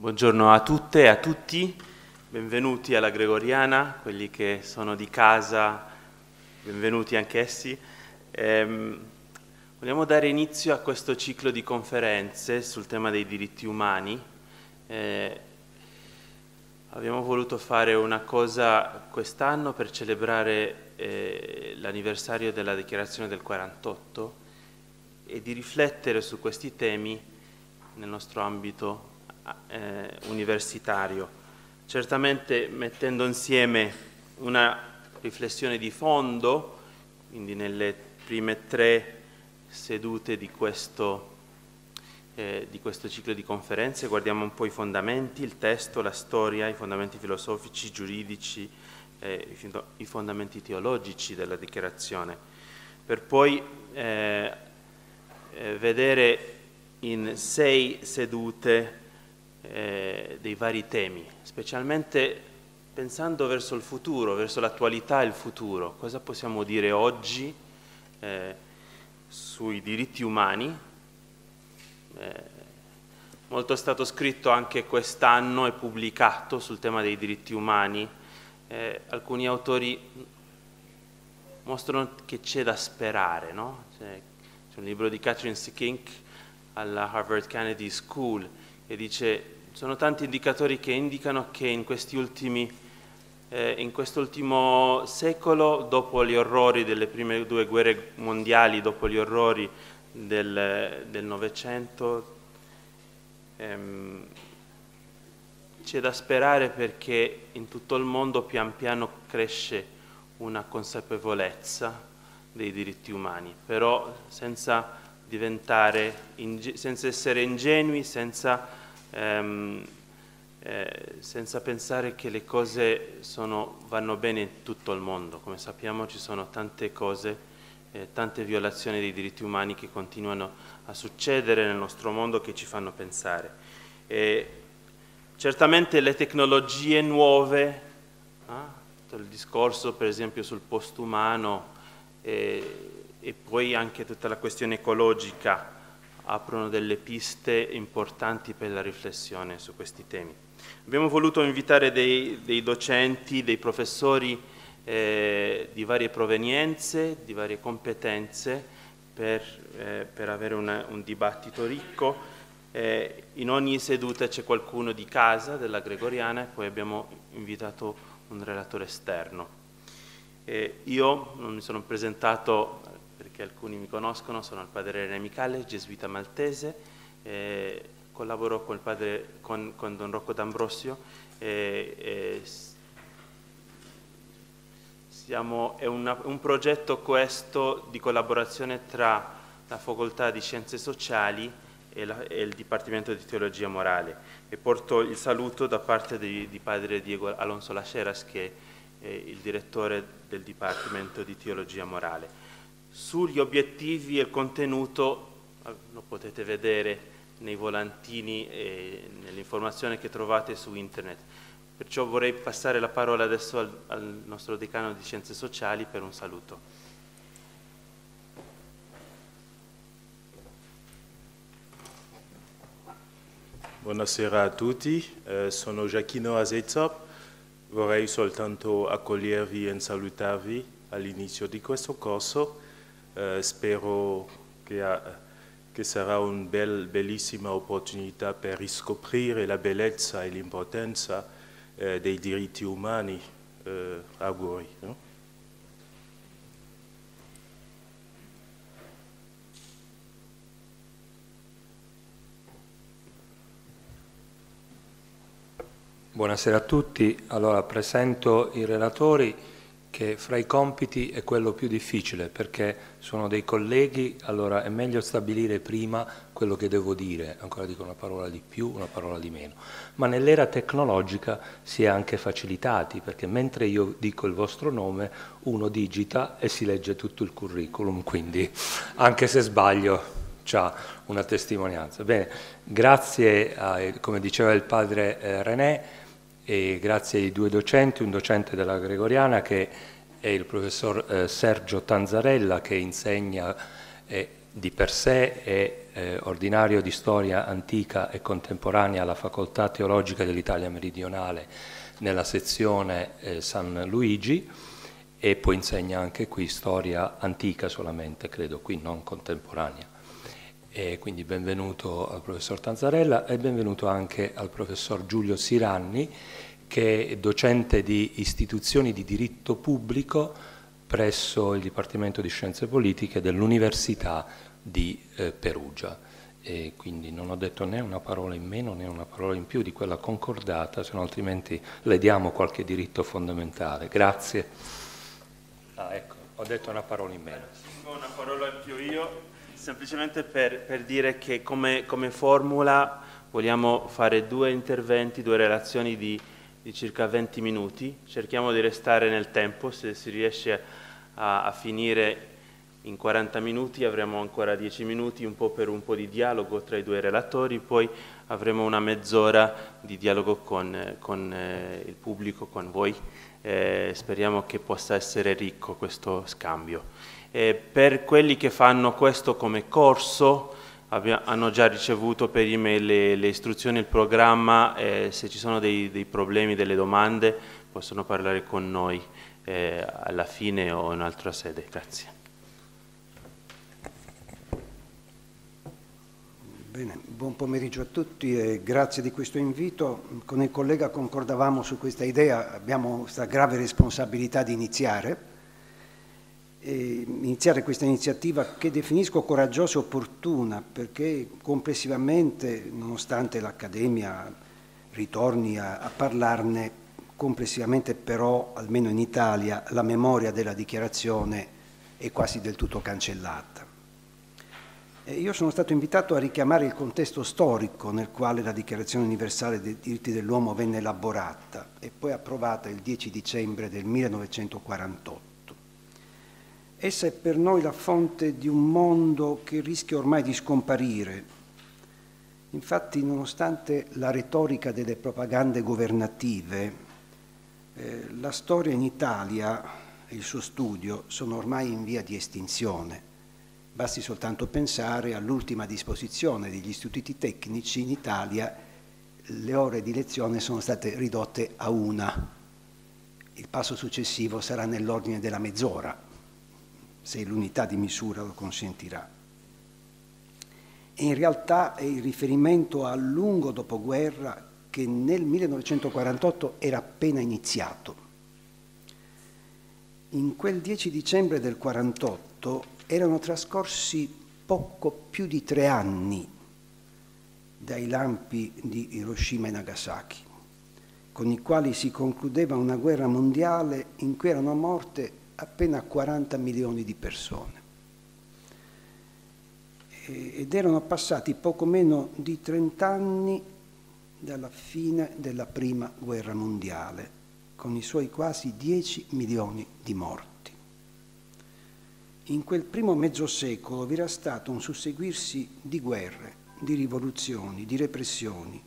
Buongiorno a tutte e a tutti, benvenuti alla Gregoriana, quelli che sono di casa, benvenuti anch'essi. Eh, vogliamo dare inizio a questo ciclo di conferenze sul tema dei diritti umani. Eh, abbiamo voluto fare una cosa quest'anno per celebrare eh, l'anniversario della dichiarazione del 48 e di riflettere su questi temi nel nostro ambito eh, universitario, certamente mettendo insieme una riflessione di fondo, quindi nelle prime tre sedute di questo, eh, di questo ciclo di conferenze guardiamo un po' i fondamenti, il testo, la storia, i fondamenti filosofici, giuridici, eh, i fondamenti teologici della dichiarazione, per poi eh, eh vedere in sei sedute eh, dei vari temi, specialmente pensando verso il futuro, verso l'attualità e il futuro. Cosa possiamo dire oggi eh, sui diritti umani? Eh, molto è stato scritto anche quest'anno e pubblicato sul tema dei diritti umani. Eh, alcuni autori mostrano che c'è da sperare, no? c'è, un libro di Catherine Sikink alla Harvard Kennedy School che dice sono tanti indicatori che indicano che in, ultimi, eh, in quest'ultimo secolo, dopo gli orrori delle prime due guerre mondiali, dopo gli orrori del Novecento, ehm, c'è da sperare perché in tutto il mondo pian piano cresce una consapevolezza dei diritti umani, però senza senza essere ingenui, senza, ehm, eh, senza pensare che le cose sono, vanno bene in tutto il mondo. Come sappiamo ci sono tante cose, eh, tante violazioni dei diritti umani che continuano a succedere nel nostro mondo che ci fanno pensare. E certamente le tecnologie nuove, eh, il discorso per esempio sul postumano, eh, e poi anche tutta la questione ecologica aprono delle piste importanti per la riflessione su questi temi. Abbiamo voluto invitare dei, dei docenti, dei professori eh, di varie provenienze, di varie competenze per, eh, per avere una, un dibattito ricco. Eh, in ogni seduta c'è qualcuno di casa della Gregoriana e poi abbiamo invitato un relatore esterno. io non mi sono presentato perché alcuni mi conoscono, sono il padre René Micale, gesuita maltese, eh, collaboro con, padre, con, con, Don Rocco D'Ambrosio. Eh, eh, siamo, è una, un progetto questo di collaborazione tra la Facoltà di Scienze Sociali e, la, e, il Dipartimento di Teologia Morale e porto il saluto da parte di, di padre Diego Alonso Laceras che è il direttore del Dipartimento di Teologia Morale. Sugli obiettivi e il contenuto eh, lo potete vedere nei volantini e nell'informazione che trovate su internet. Perciò vorrei passare la parola adesso al, al nostro decano di Scienze Sociali per un saluto. Buonasera a tutti, eh, sono Giacchino Azezop, vorrei soltanto accogliervi e salutarvi all'inizio di questo corso eh, spero che, ha, che, sarà una bel, bellissima opportunità per riscoprire la bellezza e l'importanza eh, dei diritti umani. Eh, auguri. No? Buonasera a tutti, allora presento i relatori che fra i compiti è quello più difficile perché sono dei colleghi, allora è meglio stabilire prima quello che devo dire, ancora dico una parola di più, una parola di meno. Ma nell'era tecnologica si è anche facilitati perché mentre io dico il vostro nome uno digita e si legge tutto il curriculum, quindi anche se sbaglio c'ha una testimonianza. Bene, grazie, a, come diceva il padre eh, René, e grazie ai due docenti, un docente della Gregoriana che è il professor eh, Sergio Tanzarella che insegna eh, di per sé e eh, ordinario di storia antica e contemporanea alla Facoltà Teologica dell'Italia Meridionale nella sezione eh, San Luigi e poi insegna anche qui storia antica solamente, credo, qui non contemporanea. E quindi benvenuto al professor Tanzarella e benvenuto anche al professor Giulio Siranni, che è docente di istituzioni di diritto pubblico presso il Dipartimento di Scienze Politiche dell'Università di eh, Perugia. E quindi non ho detto né una parola in meno né una parola in più di quella concordata, se no altrimenti le diamo qualche diritto fondamentale. Grazie. Ah, ecco, ho detto una parola in meno. Una parola in più io, semplicemente per, per dire che come, come, formula vogliamo fare due interventi, due relazioni di, di, circa 20 minuti. Cerchiamo di restare nel tempo, se si riesce a, a finire in 40 minuti avremo ancora 10 minuti un po' per un po' di dialogo tra i due relatori, poi avremo una mezz'ora di dialogo con, con eh, il pubblico, con voi. Eh, speriamo che possa essere ricco questo scambio. Eh, per quelli che fanno questo come corso, hanno già ricevuto per email le, le istruzioni, il programma, se ci sono dei, dei, problemi, delle domande, possono parlare con noi eh, alla fine o in un'altra sede. Grazie. Bene, buon pomeriggio a tutti e grazie di questo invito. Con il collega concordavamo su questa idea, abbiamo questa grave responsabilità di iniziare, iniziare questa iniziativa che definisco coraggiosa e opportuna perché complessivamente, nonostante l'Accademia ritorni a, a parlarne, complessivamente però, almeno in Italia, la memoria della dichiarazione è quasi del tutto cancellata. Io sono stato invitato a richiamare il contesto storico nel quale la Dichiarazione universale dei diritti dell'uomo venne elaborata e poi approvata il 10 dicembre del 1948. Essa è per noi la fonte di un mondo che rischia ormai di scomparire. Infatti, nonostante la retorica delle propagande governative, eh, la storia in Italia e il suo studio sono ormai in via di estinzione Basti soltanto pensare all'ultima disposizione degli istituti tecnici in Italia, le ore di lezione sono state ridotte a una. Il passo successivo sarà nell'ordine della mezz'ora, se l'unità di misura lo consentirà. E in realtà è il riferimento al lungo dopoguerra che nel 1948 era appena iniziato. In quel 10 dicembre del 1948 erano trascorsi poco più di tre anni dai lampi di Hiroshima e Nagasaki, con i quali si concludeva una guerra mondiale in cui erano morte appena 40 milioni di persone. Ed erano passati poco meno di 30 anni dalla fine della prima guerra mondiale, con i suoi quasi 10 milioni di morti in quel primo mezzo secolo vi era stato un susseguirsi di guerre, di rivoluzioni, di repressioni,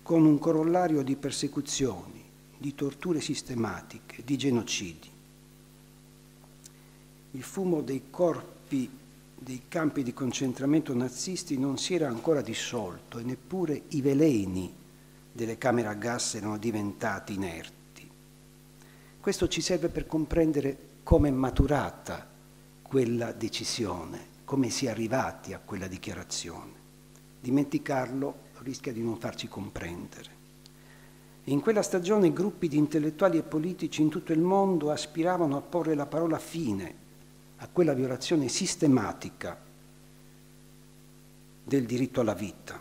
con un corollario di persecuzioni, di torture sistematiche, di genocidi. Il fumo dei corpi dei campi di concentramento nazisti non si era ancora dissolto e neppure i veleni delle camere a gas erano diventati inerti. Questo ci serve per comprendere come è maturata quella decisione, come si è arrivati a quella dichiarazione. Dimenticarlo rischia di non farci comprendere. In quella stagione gruppi di intellettuali e politici in tutto il mondo aspiravano a porre la parola fine a quella violazione sistematica del diritto alla vita,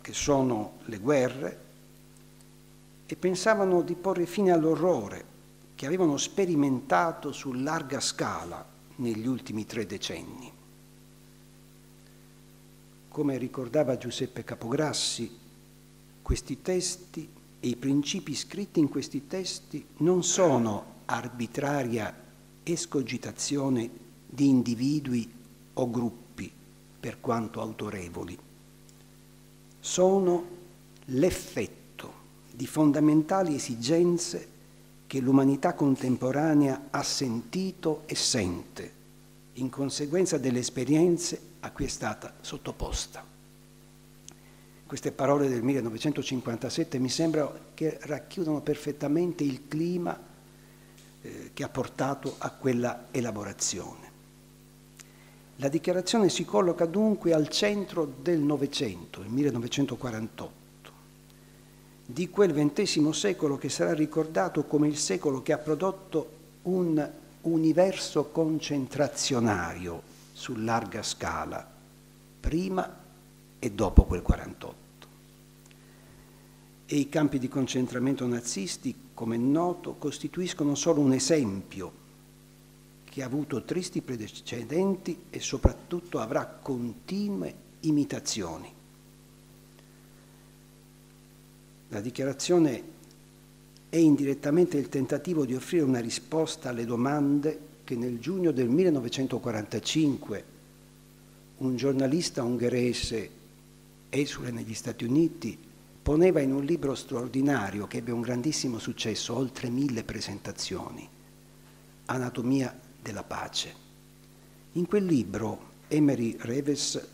che sono le guerre, e pensavano di porre fine all'orrore che avevano sperimentato su larga scala negli ultimi tre decenni. Come ricordava Giuseppe Capograssi, questi testi e i principi scritti in questi testi non sono arbitraria escogitazione di individui o gruppi, per quanto autorevoli. Sono l'effetto di fondamentali esigenze che l'umanità contemporanea ha sentito e sente in conseguenza delle esperienze a cui è stata sottoposta. Queste parole del 1957 mi sembra che racchiudono perfettamente il clima eh, che ha portato a quella elaborazione. La dichiarazione si colloca dunque al centro del Novecento, il 1948, di quel XX secolo che sarà ricordato come il secolo che ha prodotto un universo concentrazionario su larga scala, prima e dopo quel 48. E i campi di concentramento nazisti, come è noto, costituiscono solo un esempio che ha avuto tristi precedenti e soprattutto avrà continue imitazioni. La dichiarazione è indirettamente il tentativo di offrire una risposta alle domande che nel giugno del 1945 un giornalista ungherese, esule negli Stati Uniti, poneva in un libro straordinario che ebbe un grandissimo successo, oltre mille presentazioni, Anatomia della pace. In quel libro Emery Reves,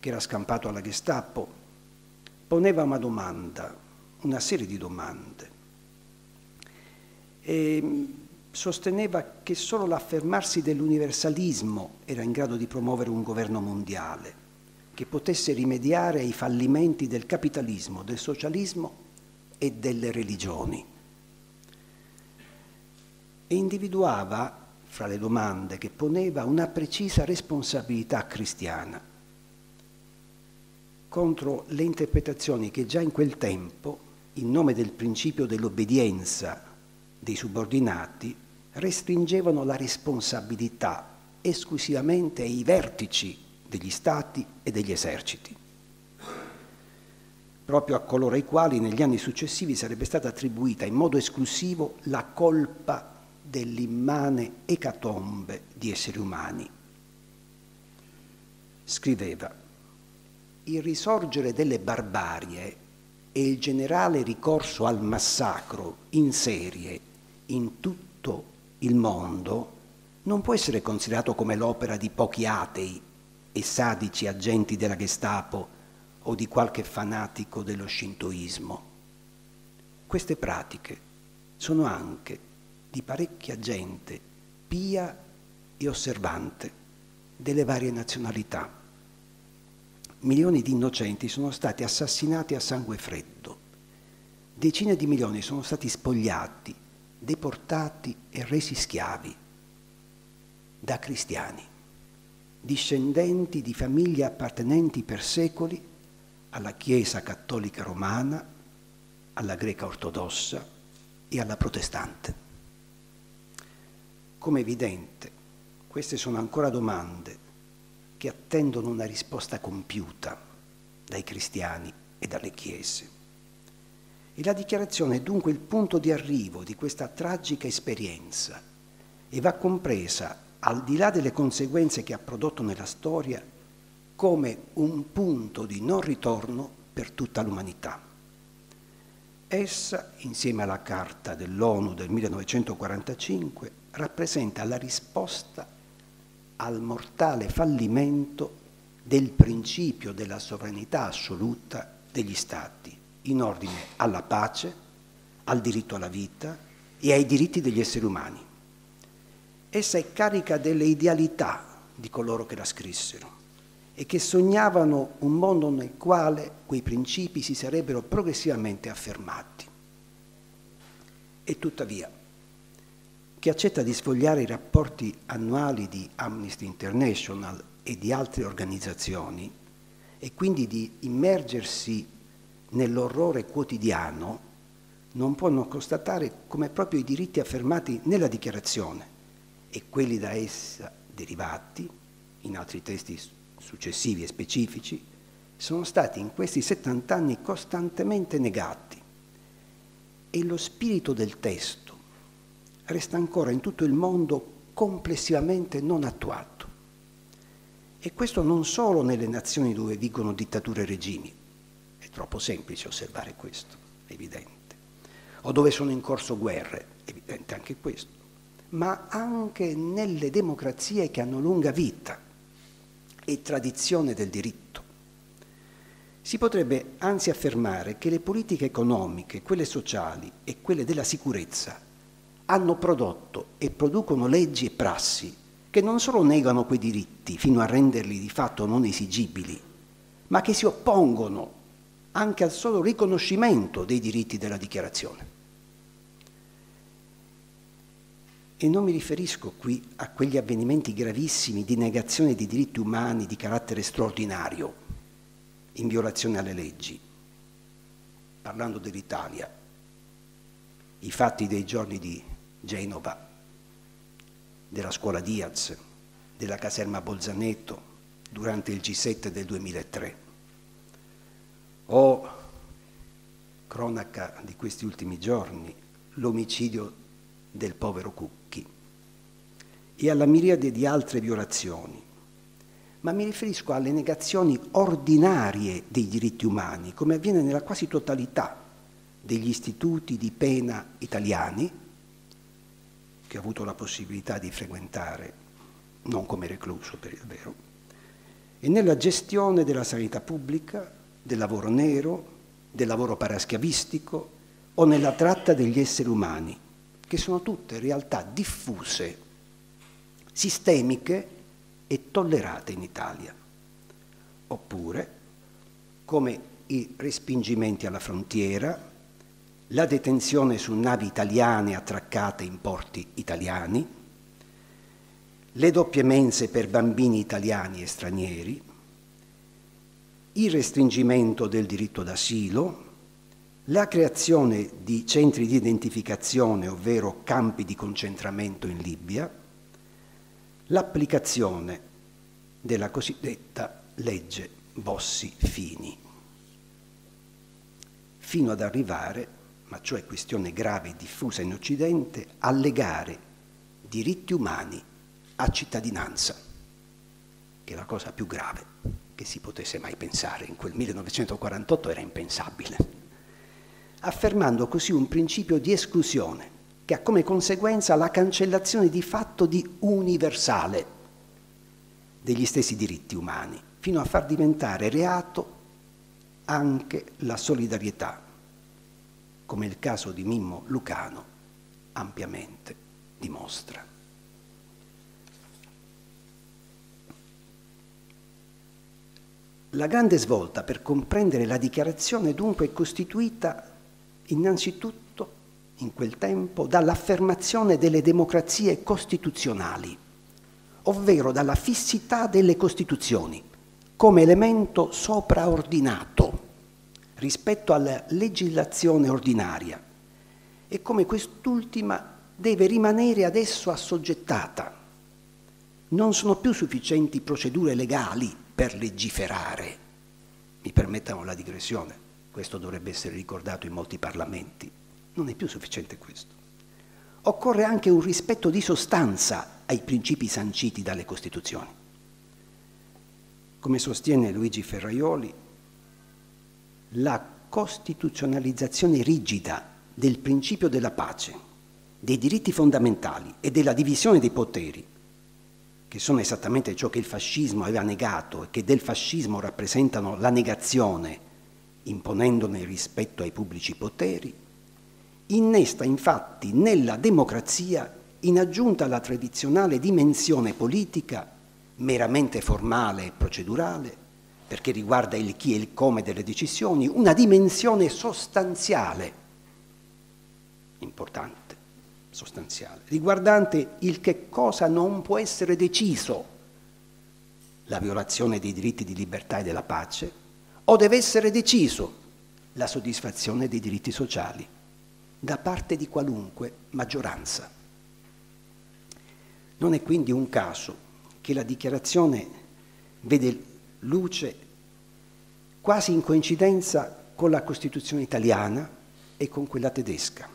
che era scampato alla Gestapo, poneva una domanda, una serie di domande e sosteneva che solo l'affermarsi dell'universalismo era in grado di promuovere un governo mondiale che potesse rimediare ai fallimenti del capitalismo, del socialismo e delle religioni. E individuava, fra le domande che poneva, una precisa responsabilità cristiana contro le interpretazioni che già in quel tempo, in nome del principio dell'obbedienza dei subordinati restringevano la responsabilità esclusivamente ai vertici degli stati e degli eserciti, proprio a coloro ai quali negli anni successivi sarebbe stata attribuita in modo esclusivo la colpa dell'immane ecatombe di esseri umani. Scriveva, il risorgere delle barbarie e il generale ricorso al massacro in serie in tutto il mondo non può essere considerato come l'opera di pochi atei e sadici agenti della Gestapo o di qualche fanatico dello scintoismo. Queste pratiche sono anche di parecchia gente pia e osservante delle varie nazionalità. Milioni di innocenti sono stati assassinati a sangue freddo, decine di milioni sono stati spogliati deportati e resi schiavi da cristiani, discendenti di famiglie appartenenti per secoli alla Chiesa cattolica romana, alla greca ortodossa e alla protestante. Come evidente, queste sono ancora domande che attendono una risposta compiuta dai cristiani e dalle chiese. E la dichiarazione è dunque il punto di arrivo di questa tragica esperienza e va compresa, al di là delle conseguenze che ha prodotto nella storia, come un punto di non ritorno per tutta l'umanità. Essa, insieme alla Carta dell'ONU del 1945, rappresenta la risposta al mortale fallimento del principio della sovranità assoluta degli Stati in ordine alla pace, al diritto alla vita e ai diritti degli esseri umani. Essa è carica delle idealità di coloro che la scrissero e che sognavano un mondo nel quale quei principi si sarebbero progressivamente affermati. E tuttavia, chi accetta di sfogliare i rapporti annuali di Amnesty International e di altre organizzazioni e quindi di immergersi nell'orrore quotidiano, non può non constatare come proprio i diritti affermati nella dichiarazione e quelli da essa derivati, in altri testi successivi e specifici, sono stati in questi 70 anni costantemente negati e lo spirito del testo resta ancora in tutto il mondo complessivamente non attuato. E questo non solo nelle nazioni dove vigono dittature e regimi, troppo semplice osservare questo, è evidente. O dove sono in corso guerre, è evidente anche questo, ma anche nelle democrazie che hanno lunga vita e tradizione del diritto. Si potrebbe anzi affermare che le politiche economiche, quelle sociali e quelle della sicurezza hanno prodotto e producono leggi e prassi che non solo negano quei diritti fino a renderli di fatto non esigibili, ma che si oppongono anche al solo riconoscimento dei diritti della dichiarazione. E non mi riferisco qui a quegli avvenimenti gravissimi di negazione di diritti umani di carattere straordinario, in violazione alle leggi, parlando dell'Italia, i fatti dei giorni di Genova, della scuola Diaz, della caserma Bolzaneto durante il G7 del 2003, o cronaca di questi ultimi giorni, l'omicidio del povero Cucchi e alla miriade di altre violazioni, ma mi riferisco alle negazioni ordinarie dei diritti umani, come avviene nella quasi totalità degli istituti di pena italiani, che ho avuto la possibilità di frequentare, non come recluso per il vero, e nella gestione della sanità pubblica, del lavoro nero, del lavoro paraschiavistico o nella tratta degli esseri umani, che sono tutte realtà diffuse sistemiche e tollerate in Italia. Oppure, come i respingimenti alla frontiera, la detenzione su navi italiane attraccate in porti italiani, le doppie mense per bambini italiani e stranieri, il restringimento del diritto d'asilo, la creazione di centri di identificazione, ovvero campi di concentramento in Libia, l'applicazione della cosiddetta legge Bossi-Fini, fino ad arrivare, ma ciò è questione grave e diffusa in Occidente, a legare diritti umani a cittadinanza, che è la cosa più grave che si potesse mai pensare. In quel 1948 era impensabile, affermando così un principio di esclusione che ha come conseguenza la cancellazione di fatto di universale degli stessi diritti umani, fino a far diventare reato anche la solidarietà, come il caso di Mimmo Lucano ampiamente dimostra. La grande svolta per comprendere la dichiarazione dunque è costituita innanzitutto in quel tempo dall'affermazione delle democrazie costituzionali, ovvero dalla fissità delle costituzioni come elemento sopraordinato rispetto alla legislazione ordinaria e come quest'ultima deve rimanere ad esso assoggettata. Non sono più sufficienti procedure legali per legiferare. Mi permettano la digressione, questo dovrebbe essere ricordato in molti parlamenti. Non è più sufficiente questo. Occorre anche un rispetto di sostanza ai principi sanciti dalle Costituzioni. Come sostiene Luigi Ferraioli, la costituzionalizzazione rigida del principio della pace, dei diritti fondamentali e della divisione dei poteri, che sono esattamente ciò che il fascismo aveva negato e che del fascismo rappresentano la negazione, imponendone il rispetto ai pubblici poteri, innesta infatti nella democrazia, in aggiunta alla tradizionale dimensione politica, meramente formale e procedurale, perché riguarda il chi e il come delle decisioni, una dimensione sostanziale, importante, sostanziale, riguardante il che cosa non può essere deciso, la violazione dei diritti di libertà e della pace, o deve essere deciso la soddisfazione dei diritti sociali da parte di qualunque maggioranza. Non è quindi un caso che la dichiarazione vede luce quasi in coincidenza con la Costituzione italiana e con quella tedesca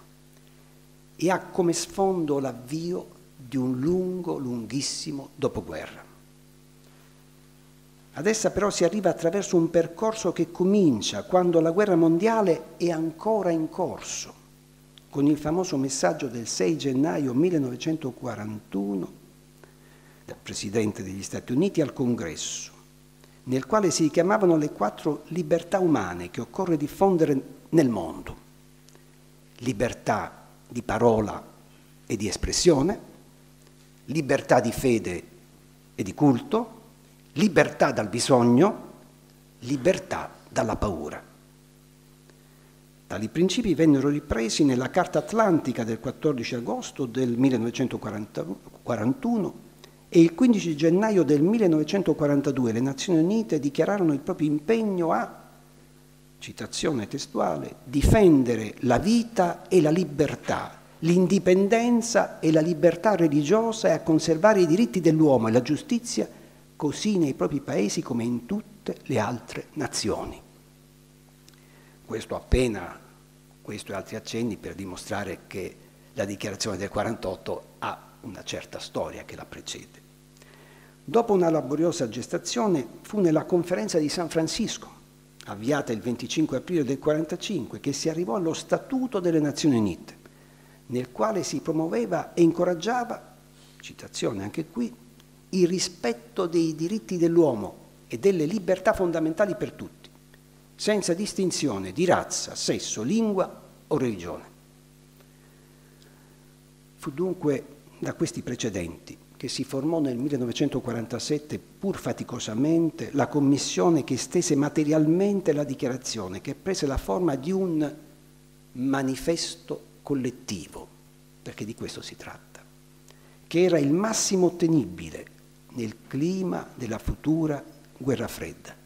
e ha come sfondo l'avvio di un lungo, lunghissimo dopoguerra. Ad essa però si arriva attraverso un percorso che comincia quando la guerra mondiale è ancora in corso con il famoso messaggio del 6 gennaio 1941 del Presidente degli Stati Uniti al Congresso, nel quale si richiamavano le quattro libertà umane che occorre diffondere nel mondo. Libertà di parola e di espressione, libertà di fede e di culto, libertà dal bisogno, libertà dalla paura. Tali principi vennero ripresi nella Carta Atlantica del 14 agosto del 1941 e il 15 gennaio del 1942 le Nazioni Unite dichiararono il proprio impegno a, citazione testuale, difendere la vita e la libertà, l'indipendenza e la libertà religiosa e a conservare i diritti dell'uomo e la giustizia così nei propri paesi come in tutte le altre nazioni. Questo appena, questo e altri accenni per dimostrare che la dichiarazione del 48 ha una certa storia che la precede. Dopo una laboriosa gestazione fu nella conferenza di San Francisco, avviata il 25 aprile del 45, che si arrivò allo Statuto delle Nazioni Unite, nel quale si promuoveva e incoraggiava, citazione anche qui, il rispetto dei diritti dell'uomo e delle libertà fondamentali per tutti senza distinzione di razza, sesso, lingua o religione. Fu dunque da questi precedenti che si formò nel 1947, pur faticosamente, la commissione che stese materialmente la dichiarazione, che prese la forma di un manifesto collettivo, perché di questo si tratta, che era il massimo ottenibile nel clima della futura guerra fredda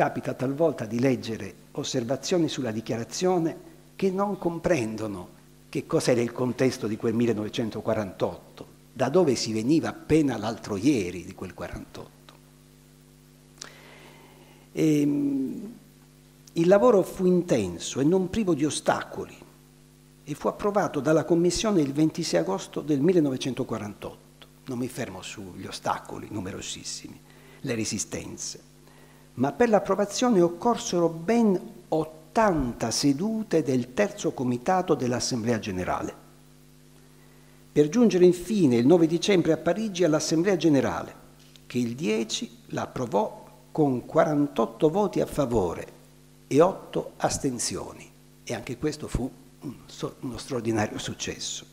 capita talvolta di leggere osservazioni sulla dichiarazione che non comprendono che cos'era il contesto di quel 1948, da dove si veniva appena l'altro ieri di quel 48. E, ehm, il lavoro fu intenso e non privo di ostacoli e fu approvato dalla Commissione il 26 agosto del 1948. Non mi fermo sugli ostacoli numerosissimi, le resistenze ma per l'approvazione occorsero ben 80 sedute del terzo comitato dell'Assemblea generale, per giungere infine il 9 dicembre a Parigi all'Assemblea generale, che il 10 la approvò con 48 voti a favore e 8 astensioni. E anche questo fu uno straordinario successo.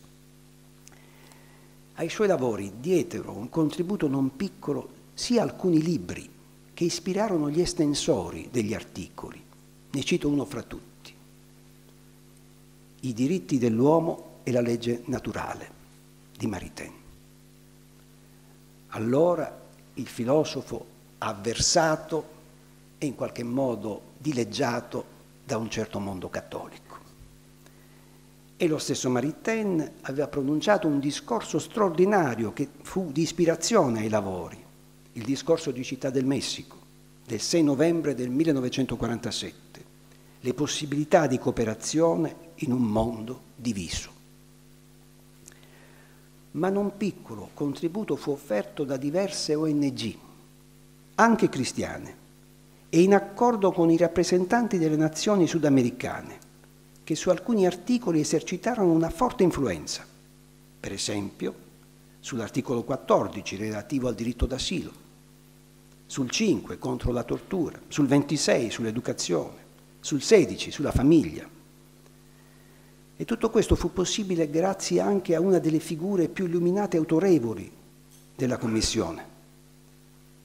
Ai suoi lavori dietero un contributo non piccolo sia alcuni libri che ispirarono gli estensori degli articoli. Ne cito uno fra tutti. I diritti dell'uomo e la legge naturale di Maritain. Allora il filosofo avversato e in qualche modo dileggiato da un certo mondo cattolico. E lo stesso Maritain aveva pronunciato un discorso straordinario che fu di ispirazione ai lavori il discorso di Città del Messico del 6 novembre del 1947, le possibilità di cooperazione in un mondo diviso. Ma non piccolo contributo fu offerto da diverse ONG, anche cristiane, e in accordo con i rappresentanti delle nazioni sudamericane, che su alcuni articoli esercitarono una forte influenza, per esempio sull'articolo 14 relativo al diritto d'asilo, sul 5 contro la tortura, sul 26 sull'educazione, sul 16 sulla famiglia. E tutto questo fu possibile grazie anche a una delle figure più illuminate e autorevoli della Commissione,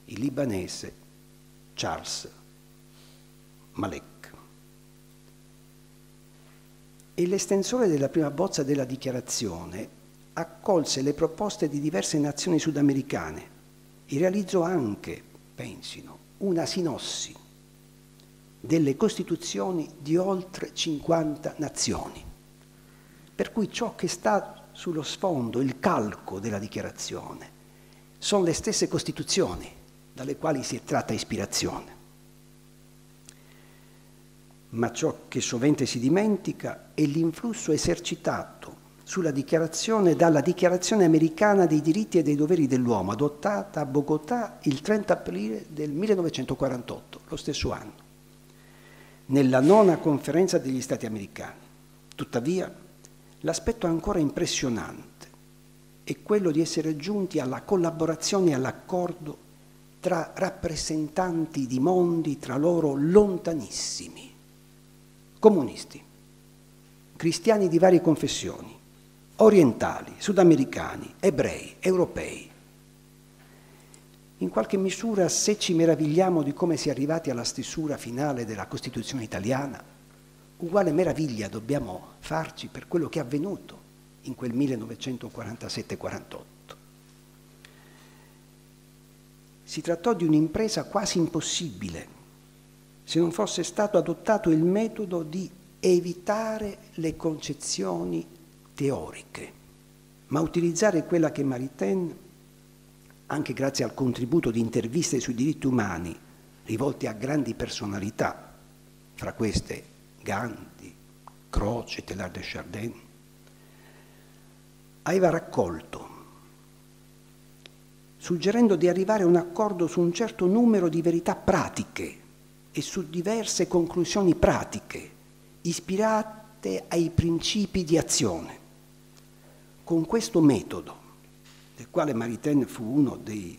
il libanese Charles Malek. E l'estensore della prima bozza della dichiarazione accolse le proposte di diverse nazioni sudamericane e realizzò anche pensino, una sinossi delle costituzioni di oltre 50 nazioni. Per cui ciò che sta sullo sfondo, il calco della dichiarazione, sono le stesse costituzioni dalle quali si è tratta ispirazione. Ma ciò che sovente si dimentica è l'influsso esercitato sulla dichiarazione dalla Dichiarazione americana dei diritti e dei doveri dell'uomo, adottata a Bogotà il 30 aprile del 1948, lo stesso anno, nella nona conferenza degli Stati americani. Tuttavia, L'aspetto ancora impressionante è quello di essere giunti alla collaborazione e all'accordo tra rappresentanti di mondi tra loro lontanissimi, comunisti, cristiani di varie confessioni, orientali, sudamericani, ebrei, europei. In qualche misura, se ci meravigliamo di come si è arrivati alla stesura finale della Costituzione italiana, uguale meraviglia dobbiamo farci per quello che è avvenuto in quel 1947-48. Si trattò di un'impresa quasi impossibile se non fosse stato adottato il metodo di evitare le concezioni teoriche, ma utilizzare quella che Maritain, anche grazie al contributo di interviste sui diritti umani rivolte a grandi personalità, fra queste Gandhi, Croce, Teilhard de Chardin, aveva raccolto, suggerendo di arrivare a un accordo su un certo numero di verità pratiche e su diverse conclusioni pratiche, ispirate ai principi di azione. Con questo metodo, del quale Maritain fu uno dei,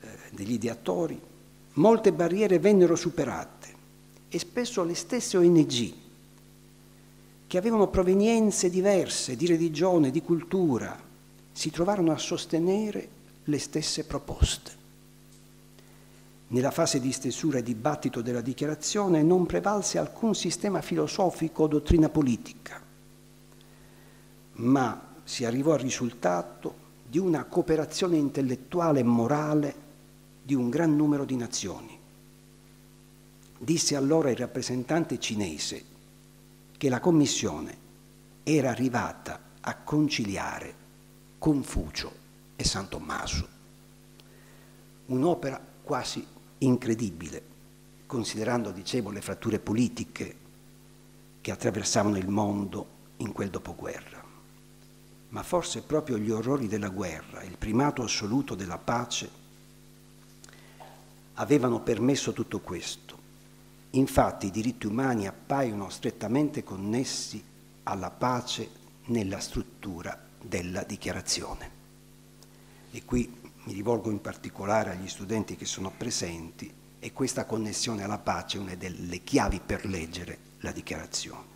eh, degli ideatori, molte barriere vennero superate e spesso le stesse ONG che avevano provenienze diverse di religione, di cultura, si trovarono a sostenere le stesse proposte. Nella fase di stesura e dibattito della dichiarazione non prevalse alcun sistema filosofico o dottrina politica, ma si arrivò al risultato di una cooperazione intellettuale e morale di un gran numero di nazioni. Disse allora il rappresentante cinese che la Commissione era arrivata a conciliare Confucio e San Tommaso. Un'opera quasi incredibile, considerando, dicevo, le fratture politiche che attraversavano il mondo in quel dopoguerra. Ma forse proprio gli orrori della guerra, il primato assoluto della pace, avevano permesso tutto questo Infatti i diritti umani appaiono strettamente connessi alla pace nella struttura della dichiarazione. E qui mi rivolgo in particolare agli studenti che sono presenti e questa connessione alla pace è una delle chiavi per leggere la dichiarazione.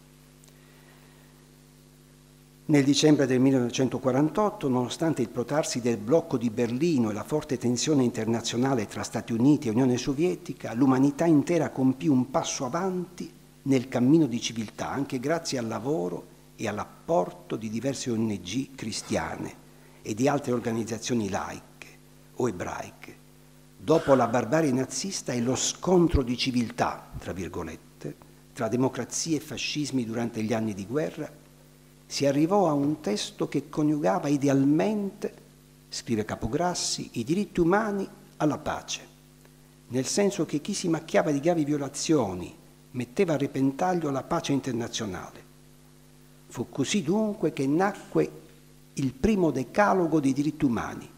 Nel dicembre del 1948, nonostante il protarsi del blocco di Berlino e la forte tensione internazionale tra Stati Uniti e Unione Sovietica, l'umanità intera compì un passo avanti nel cammino di civiltà, anche grazie al lavoro e all'apporto di diverse ONG cristiane e di altre organizzazioni laiche o ebraiche. Dopo la barbarie nazista e lo scontro di civiltà, tra virgolette, tra democrazie e fascismi durante gli anni di guerra, si arrivò a un testo che coniugava idealmente, scrive Capograssi, i diritti umani alla pace, nel senso che chi si macchiava di gravi violazioni metteva a repentaglio la pace internazionale. Fu così dunque che nacque il primo decalogo dei diritti umani,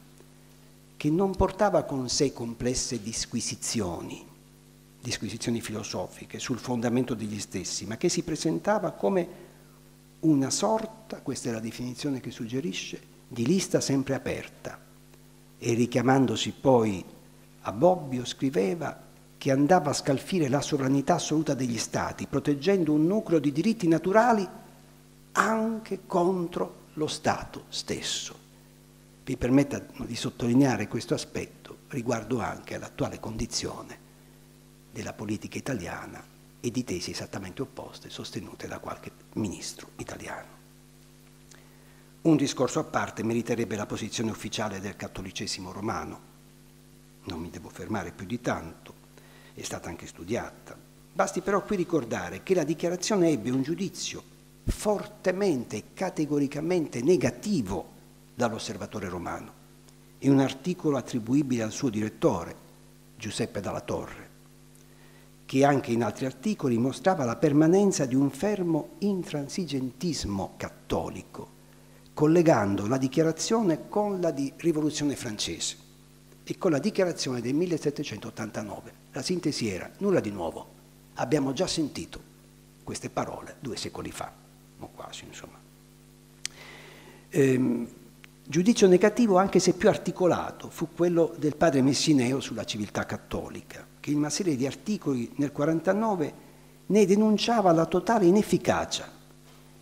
che non portava con sé complesse disquisizioni, disquisizioni filosofiche sul fondamento degli stessi, ma che si presentava come una sorta, questa è la definizione che suggerisce, di lista sempre aperta. E richiamandosi poi a Bobbio scriveva che andava a scalfire la sovranità assoluta degli Stati, proteggendo un nucleo di diritti naturali anche contro lo Stato stesso. Vi permetta di sottolineare questo aspetto riguardo anche all'attuale condizione della politica italiana e di tesi esattamente opposte sostenute da qualche ministro italiano. Un discorso a parte meriterebbe la posizione ufficiale del cattolicesimo romano. Non mi devo fermare più di tanto, è stata anche studiata. Basti però qui ricordare che la dichiarazione ebbe un giudizio fortemente e categoricamente negativo dall'osservatore romano, in un articolo attribuibile al suo direttore, Giuseppe Dalla Torre che anche in altri articoli mostrava la permanenza di un fermo intransigentismo cattolico, collegando la dichiarazione con la di rivoluzione francese e con la dichiarazione del 1789. La sintesi era nulla di nuovo, abbiamo già sentito queste parole due secoli fa, o quasi insomma. Ehm, giudizio negativo, anche se più articolato, fu quello del padre Messineo sulla civiltà cattolica, che in una serie di articoli nel 49 ne denunciava la totale inefficacia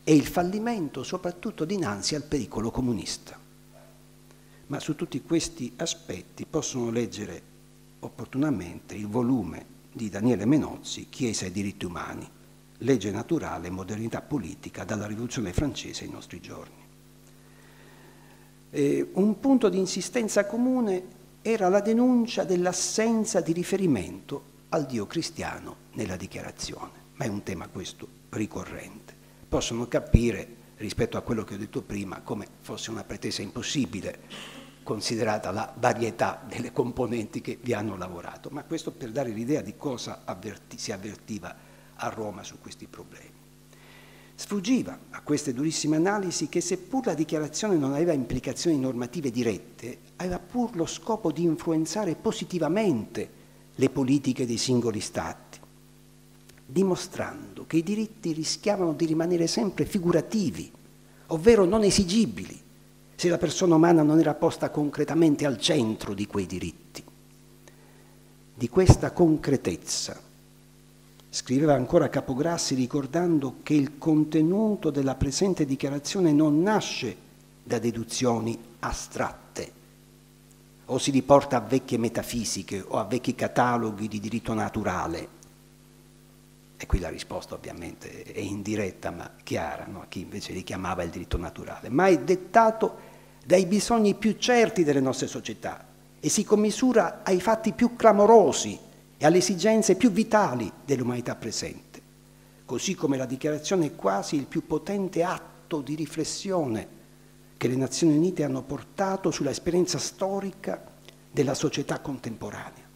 e il fallimento soprattutto dinanzi al pericolo comunista. Ma su tutti questi aspetti possono leggere opportunamente il volume di Daniele Menozzi, Chiesa e diritti umani, legge naturale e modernità politica dalla rivoluzione francese ai nostri giorni. E un punto di insistenza comune era la denuncia dell'assenza di riferimento al Dio cristiano nella dichiarazione, ma è un tema questo ricorrente. Possono capire, rispetto a quello che ho detto prima, come fosse una pretesa impossibile considerata la varietà delle componenti che vi hanno lavorato, ma questo per dare l'idea di cosa avverti, si avvertiva a Roma su questi problemi. Sfuggiva a queste durissime analisi che seppur la dichiarazione non aveva implicazioni normative dirette, aveva pur lo scopo di influenzare positivamente le politiche dei singoli Stati, dimostrando che i diritti rischiavano di rimanere sempre figurativi, ovvero non esigibili, se la persona umana non era posta concretamente al centro di quei diritti. Di questa concretezza scriveva ancora Capograssi ricordando che il contenuto della presente dichiarazione non nasce da deduzioni astratte o si riporta a vecchie metafisiche o a vecchi cataloghi di diritto naturale. E qui la risposta ovviamente è indiretta ma chiara no? a chi invece richiamava il diritto naturale, ma è dettato dai bisogni più certi delle nostre società e si commisura ai fatti più clamorosi e alle esigenze più vitali dell'umanità presente, così come la dichiarazione è quasi il più potente atto di riflessione che le Nazioni Unite hanno portato sulla esperienza storica della società contemporanea,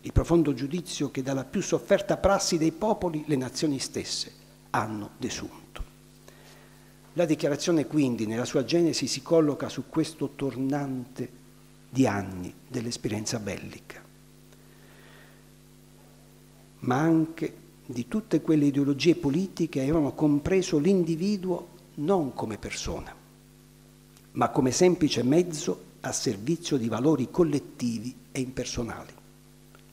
il profondo giudizio che dalla più sofferta prassi dei popoli le nazioni stesse hanno desunto. La dichiarazione quindi nella sua genesi si colloca su questo tornante di anni dell'esperienza bellica, ma anche di tutte quelle ideologie politiche che avevano compreso l'individuo non come persona, ma come semplice mezzo a servizio di valori collettivi e impersonali,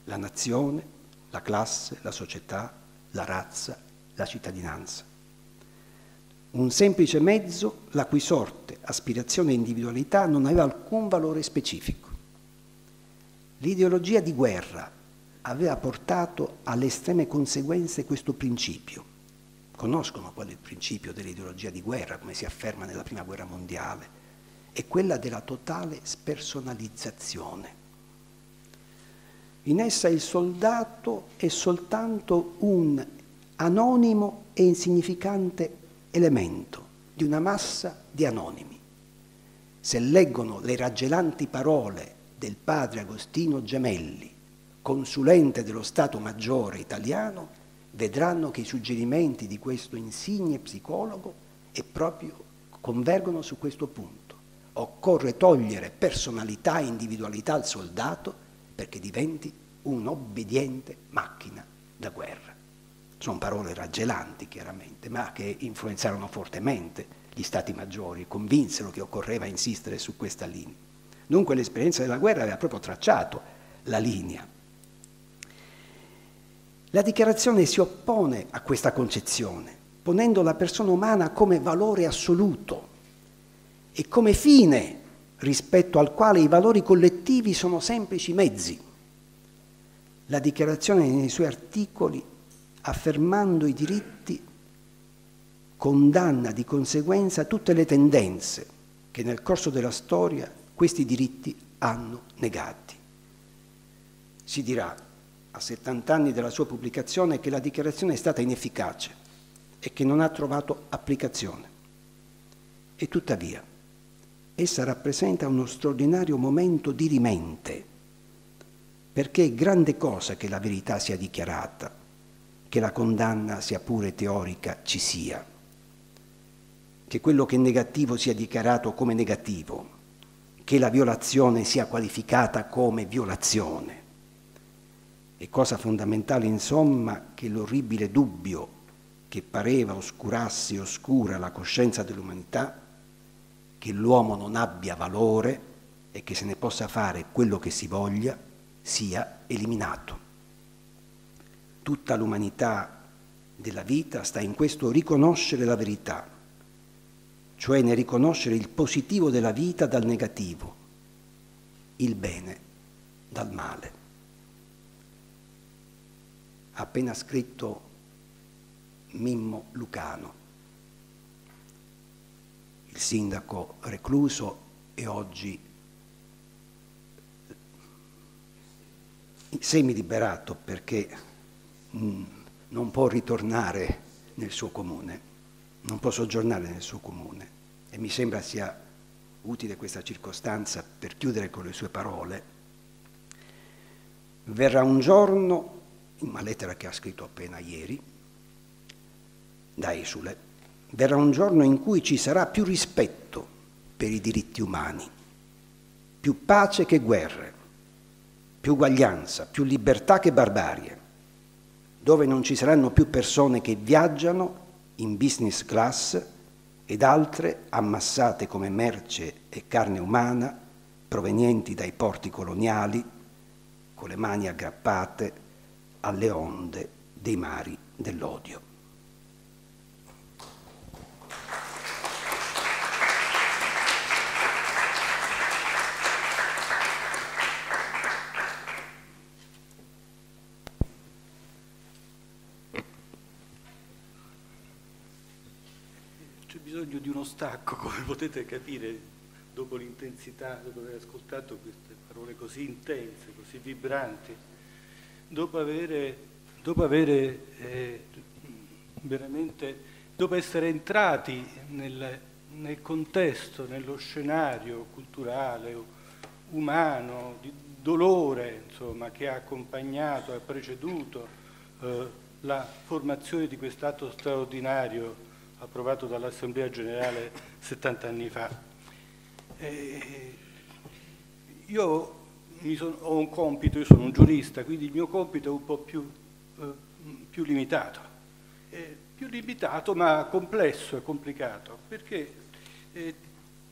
la nazione, la classe, la società, la razza, la cittadinanza un semplice mezzo la cui sorte, aspirazione e individualità non aveva alcun valore specifico. L'ideologia di guerra aveva portato alle estreme conseguenze questo principio. Conoscono qual è il principio dell'ideologia di guerra, come si afferma nella Prima Guerra Mondiale, è quella della totale spersonalizzazione. In essa il soldato è soltanto un anonimo e insignificante elemento di una massa di anonimi. Se leggono le raggelanti parole del padre Agostino Gemelli, consulente dello Stato Maggiore italiano, vedranno che i suggerimenti di questo insigne psicologo proprio convergono su questo punto. Occorre togliere personalità e individualità al soldato perché diventi un'obbediente macchina da guerra. Sono parole raggelanti chiaramente, ma che influenzarono fortemente gli stati maggiori convinsero che occorreva insistere su questa linea. Dunque l'esperienza della guerra aveva proprio tracciato la linea. La dichiarazione si oppone a questa concezione, ponendo la persona umana come valore assoluto e come fine rispetto al quale i valori collettivi sono semplici mezzi. La dichiarazione nei suoi articoli affermando i diritti, condanna di conseguenza tutte le tendenze che nel corso della storia questi diritti hanno negati. Si dirà a 70 anni dalla sua pubblicazione che la dichiarazione è stata inefficace e che non ha trovato applicazione. E tuttavia, essa rappresenta uno straordinario momento di rimente, perché è grande cosa che la verità sia dichiarata che la condanna, sia pure teorica, ci sia, che quello che è negativo sia dichiarato come negativo, che la violazione sia qualificata come violazione. È cosa fondamentale, insomma, che l'orribile dubbio che pareva oscurasse e oscura la coscienza dell'umanità, che l'uomo non abbia valore e che se ne possa fare quello che si voglia, sia eliminato. Tutta l'umanità della vita sta in questo riconoscere la verità, cioè nel riconoscere il positivo della vita dal negativo, il bene dal male. Appena scritto Mimmo Lucano, il sindaco recluso e oggi semi-liberato perché mm, non può ritornare nel suo comune, non può soggiornare nel suo comune e mi sembra sia utile questa circostanza per chiudere con le sue parole. Verrà un giorno, in una lettera che ha scritto appena ieri, da Esule, verrà un giorno in cui ci sarà più rispetto per i diritti umani, più pace che guerre, più uguaglianza, più libertà che barbarie, dove non ci saranno più persone che viaggiano in business class ed altre ammassate come merce e carne umana provenienti dai porti coloniali con le mani aggrappate alle onde dei mari dell'odio. bisogno di uno stacco, come potete capire, dopo l'intensità, dopo aver ascoltato queste parole così intense, così vibranti, dopo avere, dopo avere eh, veramente, dopo essere entrati nel, nel contesto, nello scenario culturale, umano, di dolore, insomma, che ha accompagnato, ha preceduto eh, la formazione di quest'atto straordinario approvato dall'Assemblea Generale 70 anni fa. Eh, io son, ho un compito, io sono un giurista, quindi il mio compito è un po' più, eh, più limitato, eh, più limitato ma complesso e complicato, perché eh,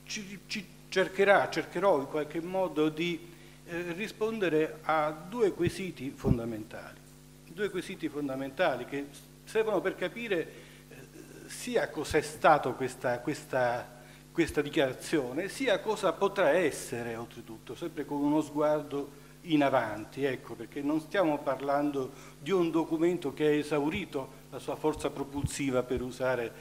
ci, ci cercherà, cercherò in qualche modo di eh, rispondere a due quesiti fondamentali, due quesiti fondamentali che servono per capire sia cos'è stato questa, questa, questa dichiarazione, sia cosa potrà essere oltretutto, sempre con uno sguardo in avanti, ecco, perché non stiamo parlando di un documento che ha esaurito la sua forza propulsiva, per usare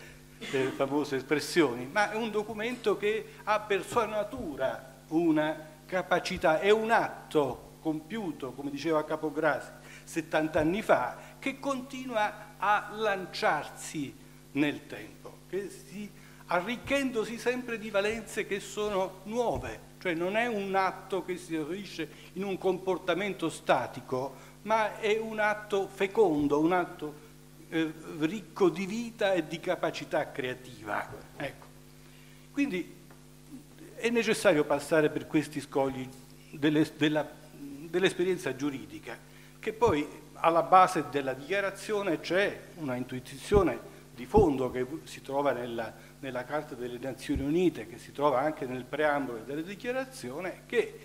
le famose espressioni, ma è un documento che ha per sua natura una capacità, è un atto compiuto, come diceva Capograssi, 70 anni fa, che continua a lanciarsi nel tempo, si, arricchendosi sempre di valenze che sono nuove, cioè non è un atto che si esaurisce in un comportamento statico, ma è un atto fecondo, un atto eh, ricco di vita e di capacità creativa. Ecco. Quindi è necessario passare per questi scogli delle, della, dell'esperienza giuridica, che poi alla base della dichiarazione c'è una intuizione di fondo che si trova nella, nella Carta delle Nazioni Unite, che si trova anche nel preambolo della dichiarazione, che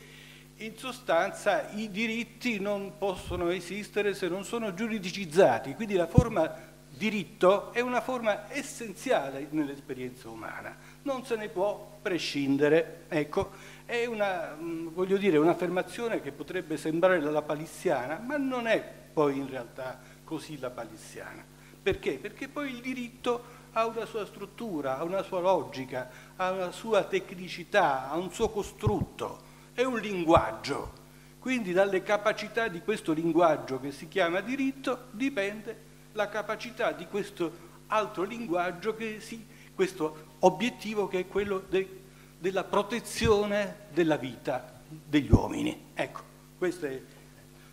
in sostanza i diritti non possono esistere se non sono giuridicizzati, quindi la forma diritto è una forma essenziale nell'esperienza umana, non se ne può prescindere. Ecco, è una, mm, voglio dire, un'affermazione che potrebbe sembrare la palissiana, ma non è poi in realtà così la palissiana. Perché? Perché poi il diritto ha una sua struttura, ha una sua logica, ha una sua tecnicità, ha un suo costrutto, è un linguaggio. Quindi dalle capacità di questo linguaggio che si chiama diritto dipende la capacità di questo altro linguaggio, che si, questo obiettivo che è quello de, della protezione della vita degli uomini. Ecco, questo è.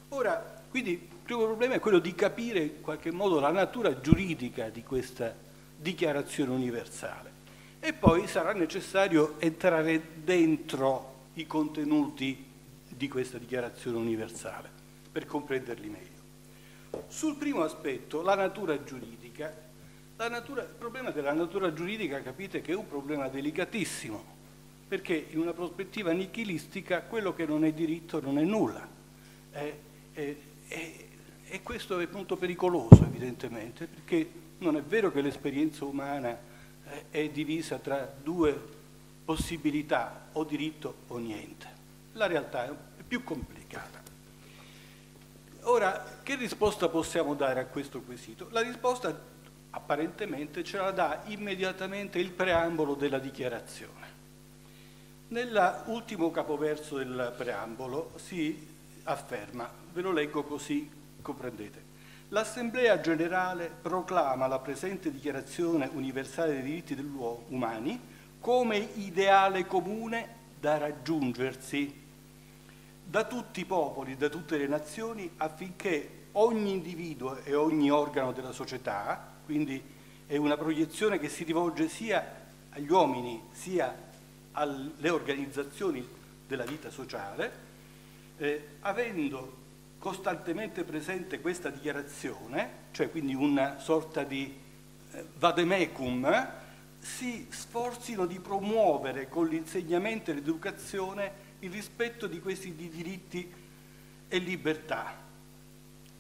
Ora, quindi primo problema è quello di capire in qualche modo la natura giuridica di questa dichiarazione universale e poi sarà necessario entrare dentro i contenuti di questa dichiarazione universale per comprenderli meglio. Sul primo aspetto, la natura giuridica, la natura, il problema della natura giuridica capite che è un problema delicatissimo perché in una prospettiva nichilistica quello che non è diritto non è nulla. E, e, e, e questo è molto pericoloso evidentemente, perché non è vero che l'esperienza umana eh, è divisa tra due possibilità, o diritto o niente. La realtà è più complicata. Ora, che risposta possiamo dare a questo quesito? La risposta apparentemente ce la dà immediatamente il preambolo della dichiarazione. Nell'ultimo capoverso del preambolo si afferma, ve lo leggo così comprendete. L'Assemblea generale proclama la presente dichiarazione universale dei diritti dell'uomo umani come ideale comune da raggiungersi da tutti i popoli, da tutte le nazioni, affinché ogni individuo e ogni organo della società, quindi è una proiezione che si rivolge sia agli uomini sia alle organizzazioni della vita sociale, eh, avendo costantemente presente questa dichiarazione, cioè quindi una sorta di eh, vademecum, si sforzino di promuovere con l'insegnamento e l'educazione il rispetto di questi diritti e libertà.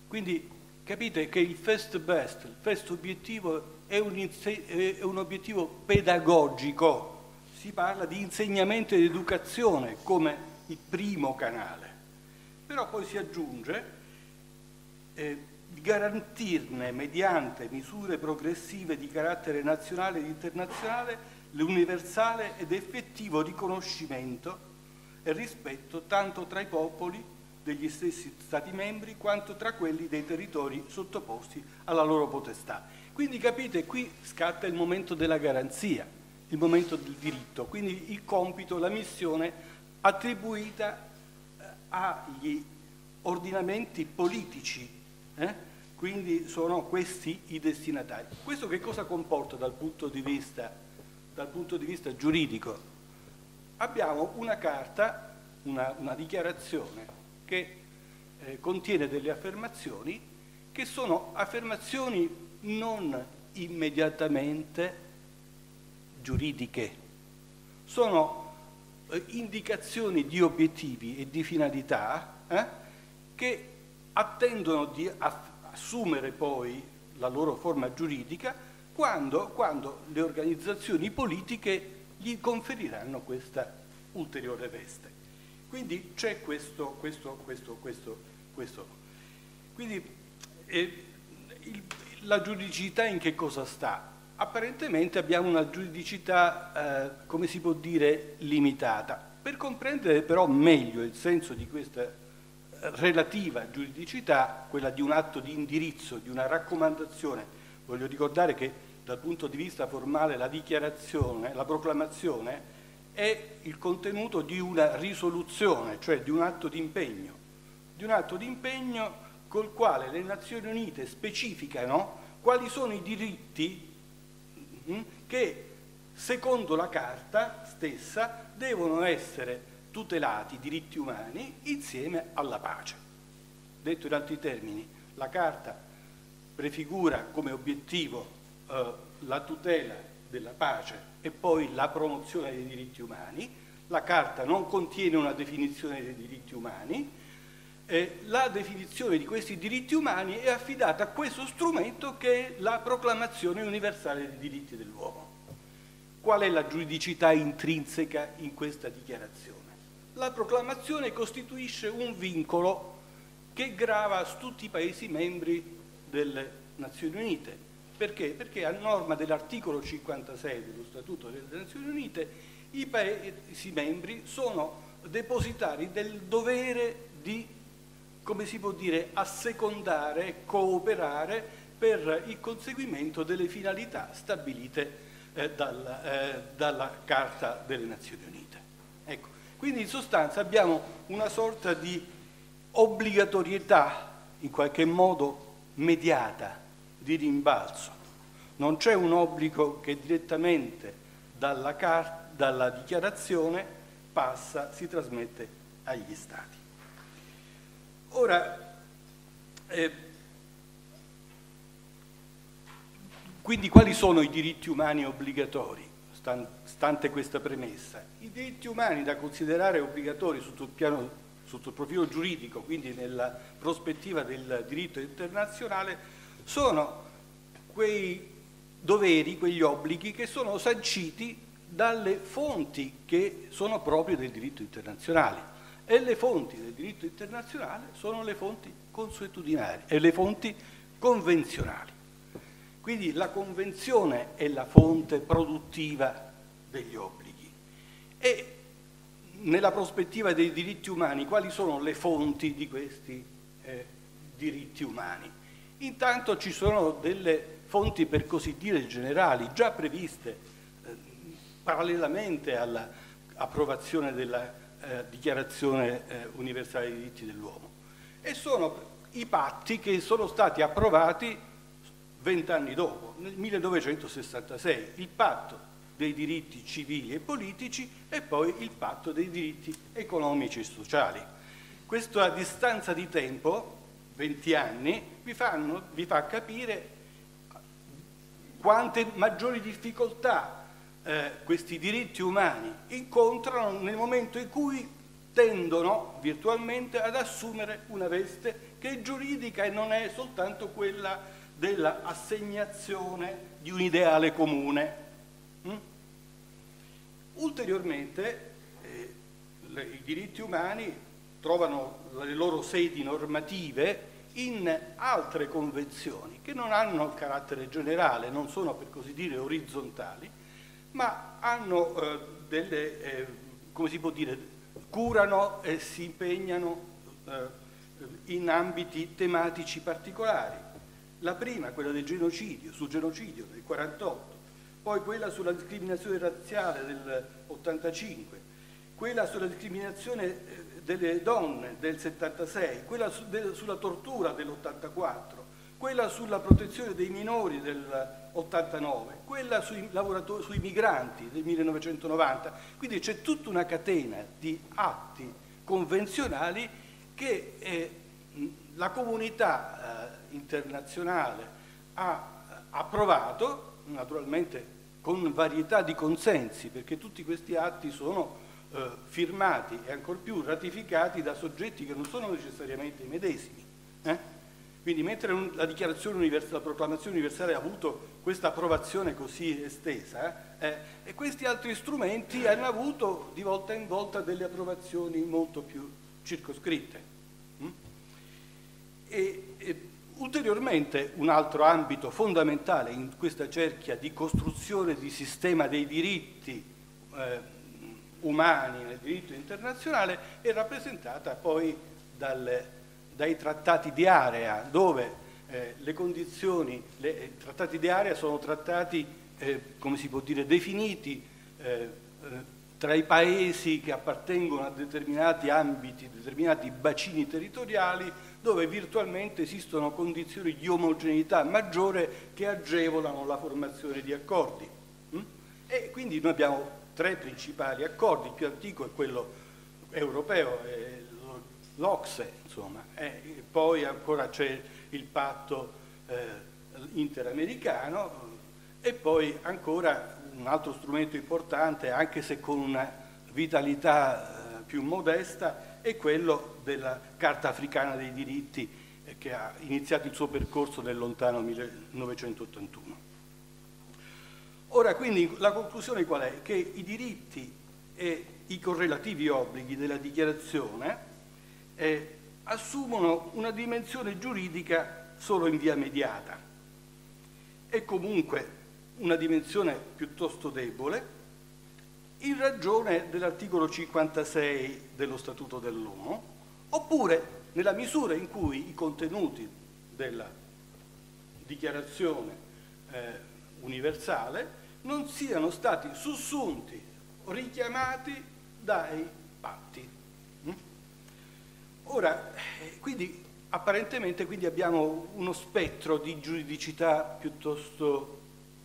Quindi capite che il first best, il first obiettivo è un, è un obiettivo pedagogico, si parla di insegnamento ed educazione come il primo canale, però poi si aggiunge eh, di garantirne mediante misure progressive di carattere nazionale ed internazionale l'universale ed effettivo riconoscimento e rispetto tanto tra i popoli degli stessi Stati membri quanto tra quelli dei territori sottoposti alla loro potestà. Quindi capite, qui scatta il momento della garanzia, il momento del diritto, quindi il compito, la missione attribuita agli ordinamenti politici, eh? quindi sono questi i destinatari. Questo che cosa comporta dal punto di vista, punto di vista giuridico? abbiamo una carta, una, una dichiarazione che eh, contiene delle affermazioni che sono affermazioni non immediatamente giuridiche, sono indicazioni di obiettivi e di finalità eh, che attendono di assumere poi la loro forma giuridica quando, quando le organizzazioni politiche gli conferiranno questa ulteriore veste. Quindi c'è questo, questo, questo, questo, questo. Quindi eh, il, la giuridicità in che cosa sta? Apparentemente abbiamo una giuridicità, eh, come si può dire, limitata. Per comprendere però meglio il senso di questa eh, relativa giuridicità, quella di un atto di indirizzo, di una raccomandazione, voglio ricordare che dal punto di vista formale la dichiarazione, la proclamazione è il contenuto di una risoluzione, cioè di un atto di impegno, di un atto di impegno col quale le Nazioni Unite specificano quali sono i diritti che secondo la Carta stessa devono essere tutelati, diritti umani, insieme alla pace. Detto in altri termini, la Carta prefigura come obiettivo eh, la tutela della pace e poi la promozione dei diritti umani. La Carta non contiene una definizione dei diritti umani, eh, la definizione di questi diritti umani è affidata a questo strumento che è la proclamazione universale dei diritti dell'uomo. Qual è la giuridicità intrinseca in questa dichiarazione? La proclamazione costituisce un vincolo che grava su tutti i Paesi membri delle Nazioni Unite, perché? Perché a norma dell'articolo 56 dello Statuto delle Nazioni Unite i Paesi membri sono depositari del dovere di, come si può dire, assecondare, cooperare per il conseguimento delle finalità stabilite eh, dalla, eh, dalla Carta delle Nazioni Unite. Ecco, quindi in sostanza abbiamo una sorta di obbligatorietà in qualche modo mediata di rimbalzo. Non c'è un obbligo che direttamente dalla, dalla dichiarazione passa, si trasmette agli Stati. Ora, eh, quindi quali sono i diritti umani obbligatori? stante questa premessa. I diritti umani da considerare obbligatori sotto il, piano, sotto il profilo giuridico, quindi nella prospettiva del diritto internazionale, sono quei doveri, quegli obblighi che sono sanciti dalle fonti che sono proprie del diritto internazionale. E le fonti del diritto internazionale sono le fonti consuetudinarie e le fonti convenzionali. Quindi la convenzione è la fonte produttiva degli obblighi. E nella prospettiva dei diritti umani, quali sono le fonti di questi eh, diritti umani? Intanto ci sono delle fonti per così dire generali, già previste eh, parallelamente all'approvazione della eh, Dichiarazione eh, Universale dei diritti dell'uomo. E sono i patti che sono stati approvati vent'anni dopo, nel 1966, il patto dei diritti civili e politici e poi il patto dei diritti economici e sociali. Questa distanza di tempo, 20 anni, vi, fanno, vi fa capire quante maggiori difficoltà eh, questi diritti umani incontrano nel momento in cui tendono virtualmente ad assumere una veste che è giuridica e non è soltanto quella dell'assegnazione di un ideale comune. Mm? Ulteriormente eh, le, i diritti umani trovano le loro sedi normative in altre convenzioni che non hanno carattere generale, non sono per così dire orizzontali, ma hanno eh, delle, eh, come si può dire, curano e si impegnano eh, in ambiti tematici particolari. La prima, quella del genocidio, sul genocidio del 48, poi quella sulla discriminazione razziale del 85, quella sulla discriminazione eh, delle donne del 76, quella su, de, sulla tortura dell'84, quella sulla protezione dei minori dell'89, quella sui, sui migranti del 1990. Quindi c'è tutta una catena di atti convenzionali che eh, la comunità eh, internazionale ha approvato, naturalmente con varietà di consensi, perché tutti questi atti sono eh, firmati e ancor più ratificati da soggetti che non sono necessariamente i medesimi. Eh? Quindi mentre la dichiarazione universale, la proclamazione universale ha avuto questa approvazione così estesa, eh, e questi altri strumenti hanno avuto di volta in volta delle approvazioni molto più circoscritte. Mm? E, e, ulteriormente un altro ambito fondamentale in questa cerchia di costruzione di sistema dei diritti eh, umani nel diritto internazionale è rappresentata poi dalle dai trattati di area, dove eh, le condizioni, i eh, trattati di area sono trattati, eh, come si può dire, definiti eh, eh, tra i paesi che appartengono a determinati ambiti, determinati bacini territoriali, dove virtualmente esistono condizioni di omogeneità maggiore che agevolano la formazione di accordi. Mm? E quindi noi abbiamo tre principali accordi, il più antico è quello europeo, l'Ocse, insomma, e poi ancora c'è il patto eh, interamericano e poi ancora un altro strumento importante, anche se con una vitalità eh, più modesta, è quello della Carta africana dei diritti eh, che ha iniziato il suo percorso nel lontano 1981. Ora quindi la conclusione qual è? Che i diritti e i correlativi obblighi della dichiarazione eh, assumono una dimensione giuridica solo in via mediata. È comunque una dimensione piuttosto debole in ragione dell'articolo 56 dello Statuto dell'ONU, oppure nella misura in cui i contenuti della dichiarazione eh, universale non siano stati sussunti o richiamati dai patti. Ora, quindi apparentemente quindi abbiamo uno spettro di giuridicità piuttosto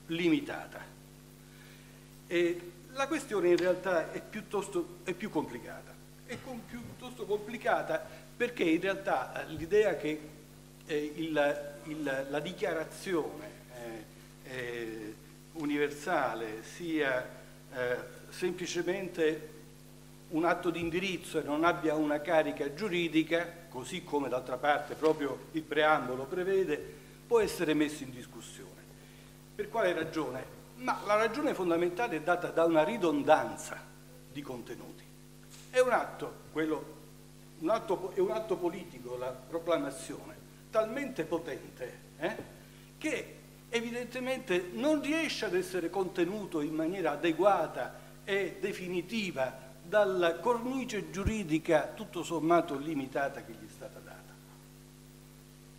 limitata. E la questione in realtà è, è più complicata. È con, piuttosto complicata perché in realtà l'idea che eh, il, il, la dichiarazione eh, eh, universale sia eh, semplicemente un atto di indirizzo e non abbia una carica giuridica, così come d'altra parte proprio il preambolo prevede, può essere messo in discussione. Per quale ragione? Ma la ragione fondamentale è data da una ridondanza di contenuti. È un atto, quello, un atto, è un atto politico, la proclamazione, talmente potente eh, che evidentemente non riesce ad essere contenuto in maniera adeguata e definitiva dalla cornice giuridica tutto sommato limitata che gli è stata data.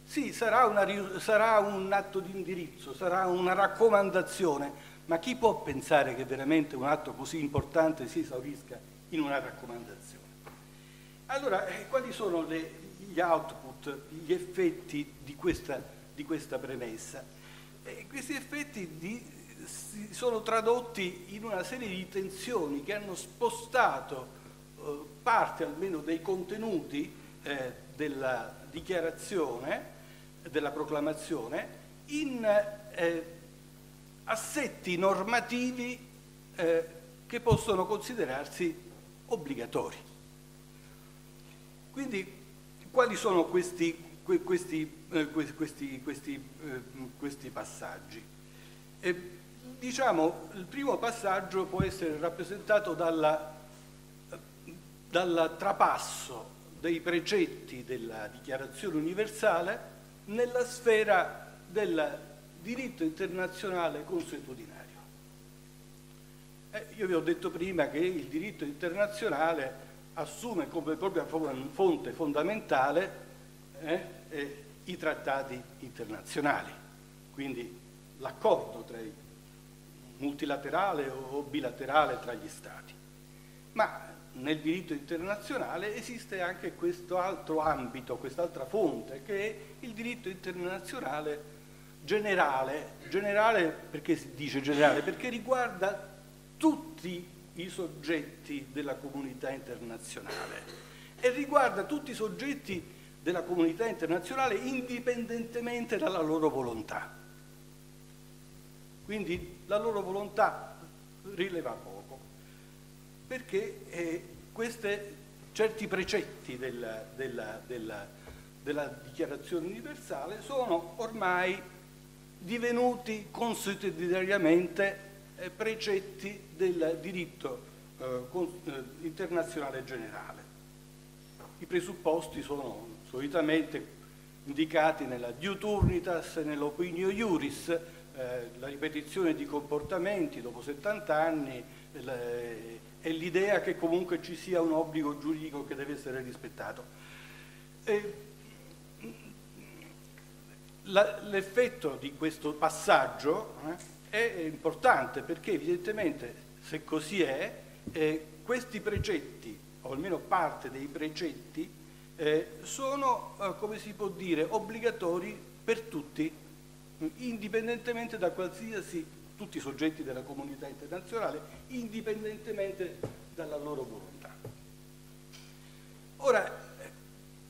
Sì, sarà, una, sarà un atto di indirizzo, sarà una raccomandazione, ma chi può pensare che veramente un atto così importante si esaurisca in una raccomandazione? Allora, eh, quali sono le, gli output, gli effetti di questa, di questa premessa? Eh, questi effetti di, si sono tradotti in una serie di tensioni che hanno spostato eh, parte almeno dei contenuti eh, della dichiarazione, della proclamazione, in eh, assetti normativi eh, che possono considerarsi obbligatori. Quindi quali sono questi, questi, eh, questi, questi passaggi? Diciamo, il primo passaggio può essere rappresentato dalla, dal trapasso dei precetti della Dichiarazione universale nella sfera del diritto internazionale consuetudinario. Eh, io vi ho detto prima che il diritto internazionale assume come propria fonte fondamentale eh, eh, i trattati internazionali, quindi l'accordo tra i multilaterale o bilaterale tra gli Stati. Ma nel diritto internazionale esiste anche questo altro ambito, quest'altra fonte, che è il diritto internazionale generale. Generale perché si dice generale? Perché riguarda tutti i soggetti della comunità internazionale e riguarda tutti i soggetti della comunità internazionale indipendentemente dalla loro volontà. Quindi la loro volontà rileva poco, perché eh, questi certi precetti della, della, della, della Dichiarazione universale sono ormai divenuti consuetudinariamente eh, precetti del diritto eh, eh, internazionale generale. I presupposti sono solitamente indicati nella diuturnitas e nell'opinio iuris, eh, la ripetizione di comportamenti dopo 70 anni eh, è l'idea che comunque ci sia un obbligo giuridico che deve essere rispettato. l'effetto di questo passaggio eh, è importante perché evidentemente se così è, eh, questi precetti, o almeno parte dei precetti, eh, sono, eh, come si può dire, obbligatori per tutti indipendentemente da qualsiasi, tutti i soggetti della comunità internazionale, indipendentemente dalla loro volontà. Ora,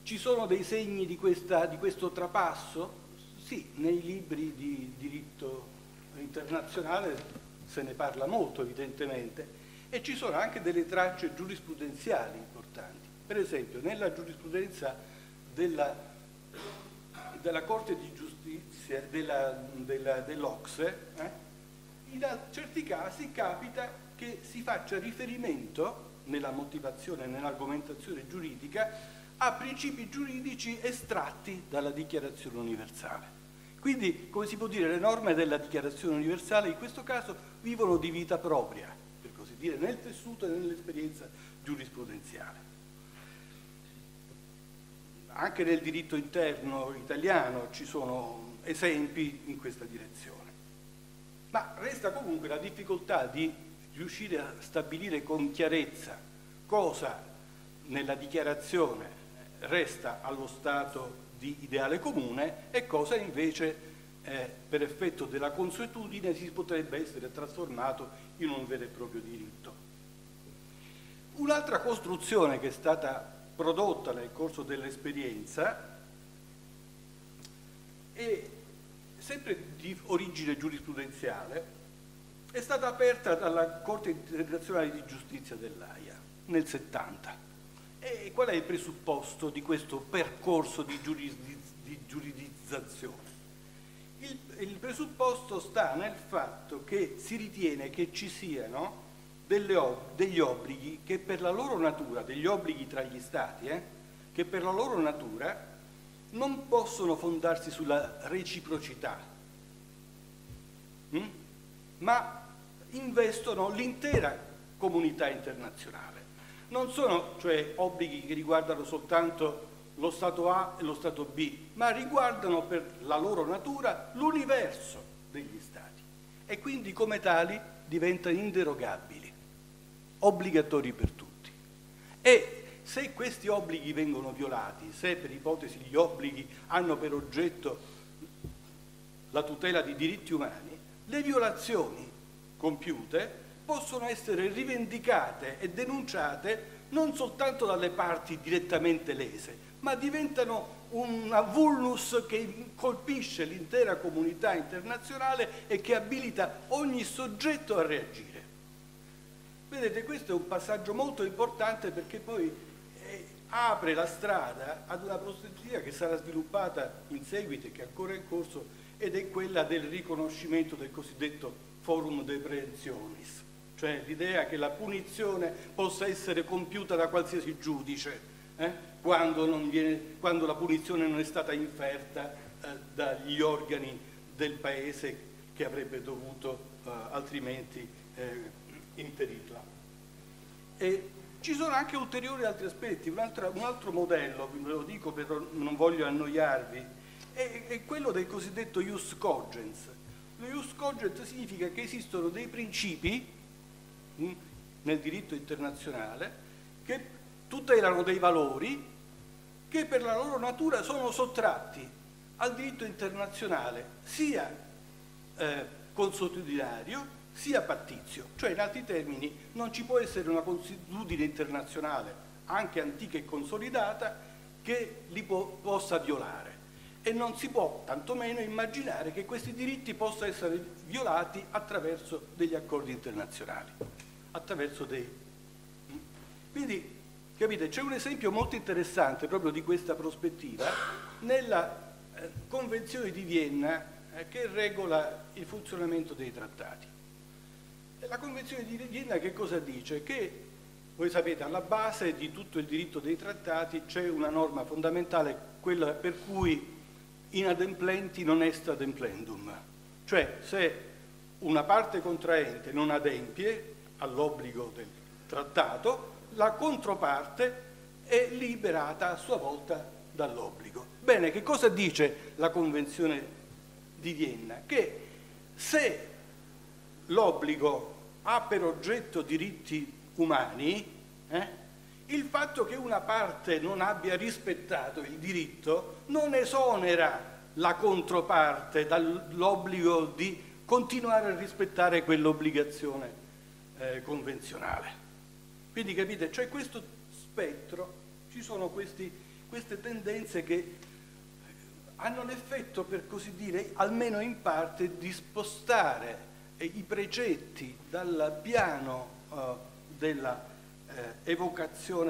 ci sono dei segni di, questa, di questo trapasso? Sì, nei libri di diritto internazionale se ne parla molto evidentemente e ci sono anche delle tracce giurisprudenziali importanti. Per esempio, nella giurisprudenza della, della Corte di Giustizia giustizia della, della, dell'Ocse, eh, in certi casi capita che si faccia riferimento nella motivazione, nell'argomentazione giuridica, a principi giuridici estratti dalla Dichiarazione universale. Quindi, come si può dire, le norme della Dichiarazione universale in questo caso vivono di vita propria, per così dire, nel tessuto e nell'esperienza giurisprudenziale anche nel diritto interno italiano ci sono esempi in questa direzione. Ma resta comunque la difficoltà di riuscire a stabilire con chiarezza cosa nella dichiarazione resta allo stato di ideale comune e cosa invece eh, per effetto della consuetudine si potrebbe essere trasformato in un vero e proprio diritto. Un'altra costruzione che è stata prodotta nel corso dell'esperienza è sempre di origine giurisprudenziale è stata aperta dalla Corte internazionale di giustizia dell'AIA nel 70. E qual è il presupposto di questo percorso di, giurisdiz- di giuridizzazione? Il, il, presupposto sta nel fatto che si ritiene che ci siano degli obblighi che per la loro natura, degli obblighi tra gli stati, eh, che per la loro natura non possono fondarsi sulla reciprocità, hm? ma investono l'intera comunità internazionale. Non sono cioè obblighi che riguardano soltanto lo Stato A e lo Stato B, ma riguardano per la loro natura l'universo degli Stati e quindi come tali diventano inderogabili, obbligatori per tutti. E se questi obblighi vengono violati, se per ipotesi gli obblighi hanno per oggetto la tutela di diritti umani, le violazioni compiute possono essere rivendicate e denunciate non soltanto dalle parti direttamente lese, ma diventano una vulnus che colpisce l'intera comunità internazionale e che abilita ogni soggetto a reagire. Vedete, questo è un passaggio molto importante perché poi apre la strada ad una prospettiva che sarà sviluppata in seguito e che è ancora in corso ed è quella del riconoscimento del cosiddetto forum de preventionis, cioè l'idea che la punizione possa essere compiuta da qualsiasi giudice eh, quando, viene, quando, la punizione non è stata inferta eh, dagli organi del paese che avrebbe dovuto eh, altrimenti eh, imperirla. E ci sono anche ulteriori altri aspetti, un altro, un altro modello, ve lo dico però non voglio annoiarvi, è, è quello del cosiddetto ius cogens, lo ius cogens significa che esistono dei principi mh, hm, nel diritto internazionale che tutelano dei valori che per la loro natura sono sottratti al diritto internazionale sia eh, consuetudinario sia pattizio, cioè in altri termini non ci può essere una consuetudine internazionale, anche antica e consolidata, che li po possa violare e non si può tantomeno immaginare che questi diritti possano essere violati attraverso degli accordi internazionali, attraverso dei... Quindi, capite, c'è un esempio molto interessante proprio di questa prospettiva nella eh, Convenzione di Vienna eh, che regola il funzionamento dei trattati. La Convenzione di Vienna che cosa dice? Che voi sapete, alla base di tutto il diritto dei trattati c'è una norma fondamentale, quella per cui inademplenti non est ademplendum, cioè se una parte contraente non adempie all'obbligo del trattato, la controparte è liberata a sua volta dall'obbligo. Bene, che cosa dice la Convenzione di Vienna? Che se l'obbligo ha per oggetto diritti umani, eh, il fatto che una parte non abbia rispettato il diritto non esonera la controparte dall'obbligo di continuare a rispettare quell'obbligazione eh, convenzionale. Quindi capite, c'è questo spettro, ci sono questi, queste tendenze che hanno l'effetto, per così dire, almeno in parte, di spostare eh, i precetti dal piano eh, della eh,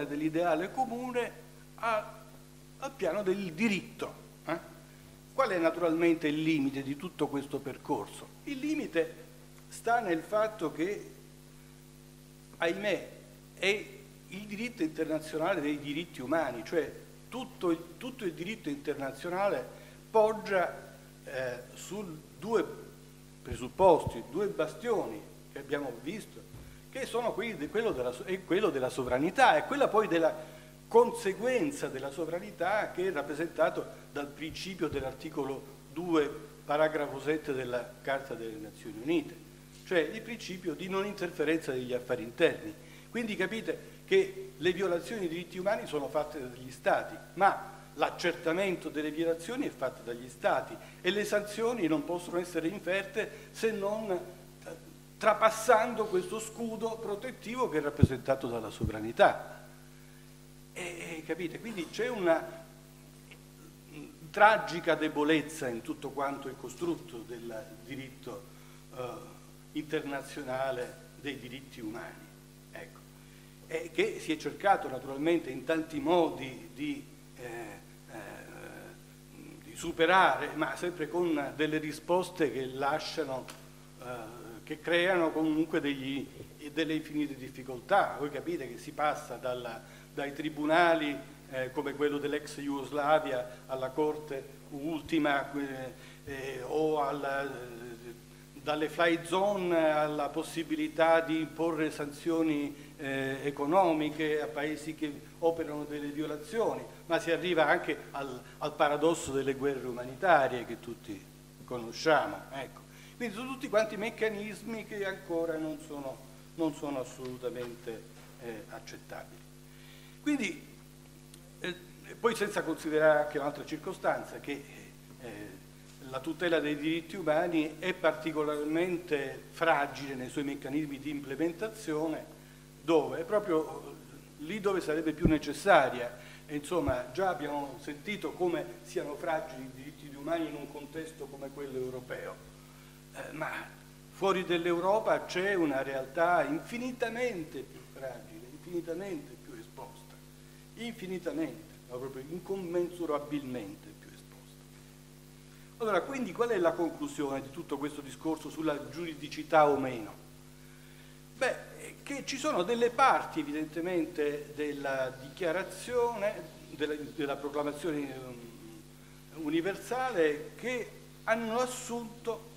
dell'ideale comune a, al piano del diritto. Eh? Qual è naturalmente il limite di tutto questo percorso? Il limite sta nel fatto che, ahimè, è il diritto internazionale dei diritti umani, cioè tutto il, tutto il diritto internazionale poggia eh, su due presupposti, due bastioni che abbiamo visto che sono quello della, quello della sovranità e quella poi della conseguenza della sovranità che è rappresentato dal principio dell'articolo 2, paragrafo 7 della Carta delle Nazioni Unite, cioè il principio di non interferenza degli affari interni. Quindi capite che le violazioni dei diritti umani sono fatte dagli Stati, ma l'accertamento delle violazioni è fatto dagli Stati e le sanzioni non possono essere inferte se non trapassando questo scudo protettivo che è rappresentato dalla sovranità. E, capite? Quindi c'è una tragica debolezza in tutto quanto è costrutto del diritto eh, internazionale dei diritti umani, ecco. e che si è cercato naturalmente in tanti modi di, eh, eh, superare, ma sempre con delle risposte che lasciano, eh, che creano comunque degli, delle infinite difficoltà. Voi capite che si passa dalla, dai tribunali eh, come quello dell'ex Jugoslavia alla Corte ultima eh, eh, o alla, dalle fly zone alla possibilità di imporre sanzioni eh, economiche a paesi che operano delle violazioni, ma si arriva anche al, al paradosso delle guerre umanitarie che tutti conosciamo. Ecco. Quindi sono tutti quanti meccanismi che ancora non sono, non sono assolutamente eh, accettabili. Quindi, eh, poi senza considerare anche un'altra circostanza, che eh, la tutela dei diritti umani è particolarmente fragile nei suoi meccanismi di implementazione, dove? Proprio lì dove sarebbe più necessaria. E insomma, già abbiamo sentito come siano fragili i diritti umani in un contesto come quello europeo, eh, ma fuori dell'Europa c'è una realtà infinitamente più fragile, infinitamente più esposta, infinitamente, ma proprio incommensurabilmente allora, quindi qual è la conclusione di tutto questo discorso sulla giuridicità o meno? Beh, che ci sono delle parti evidentemente della dichiarazione, della, della proclamazione um, universale che hanno assunto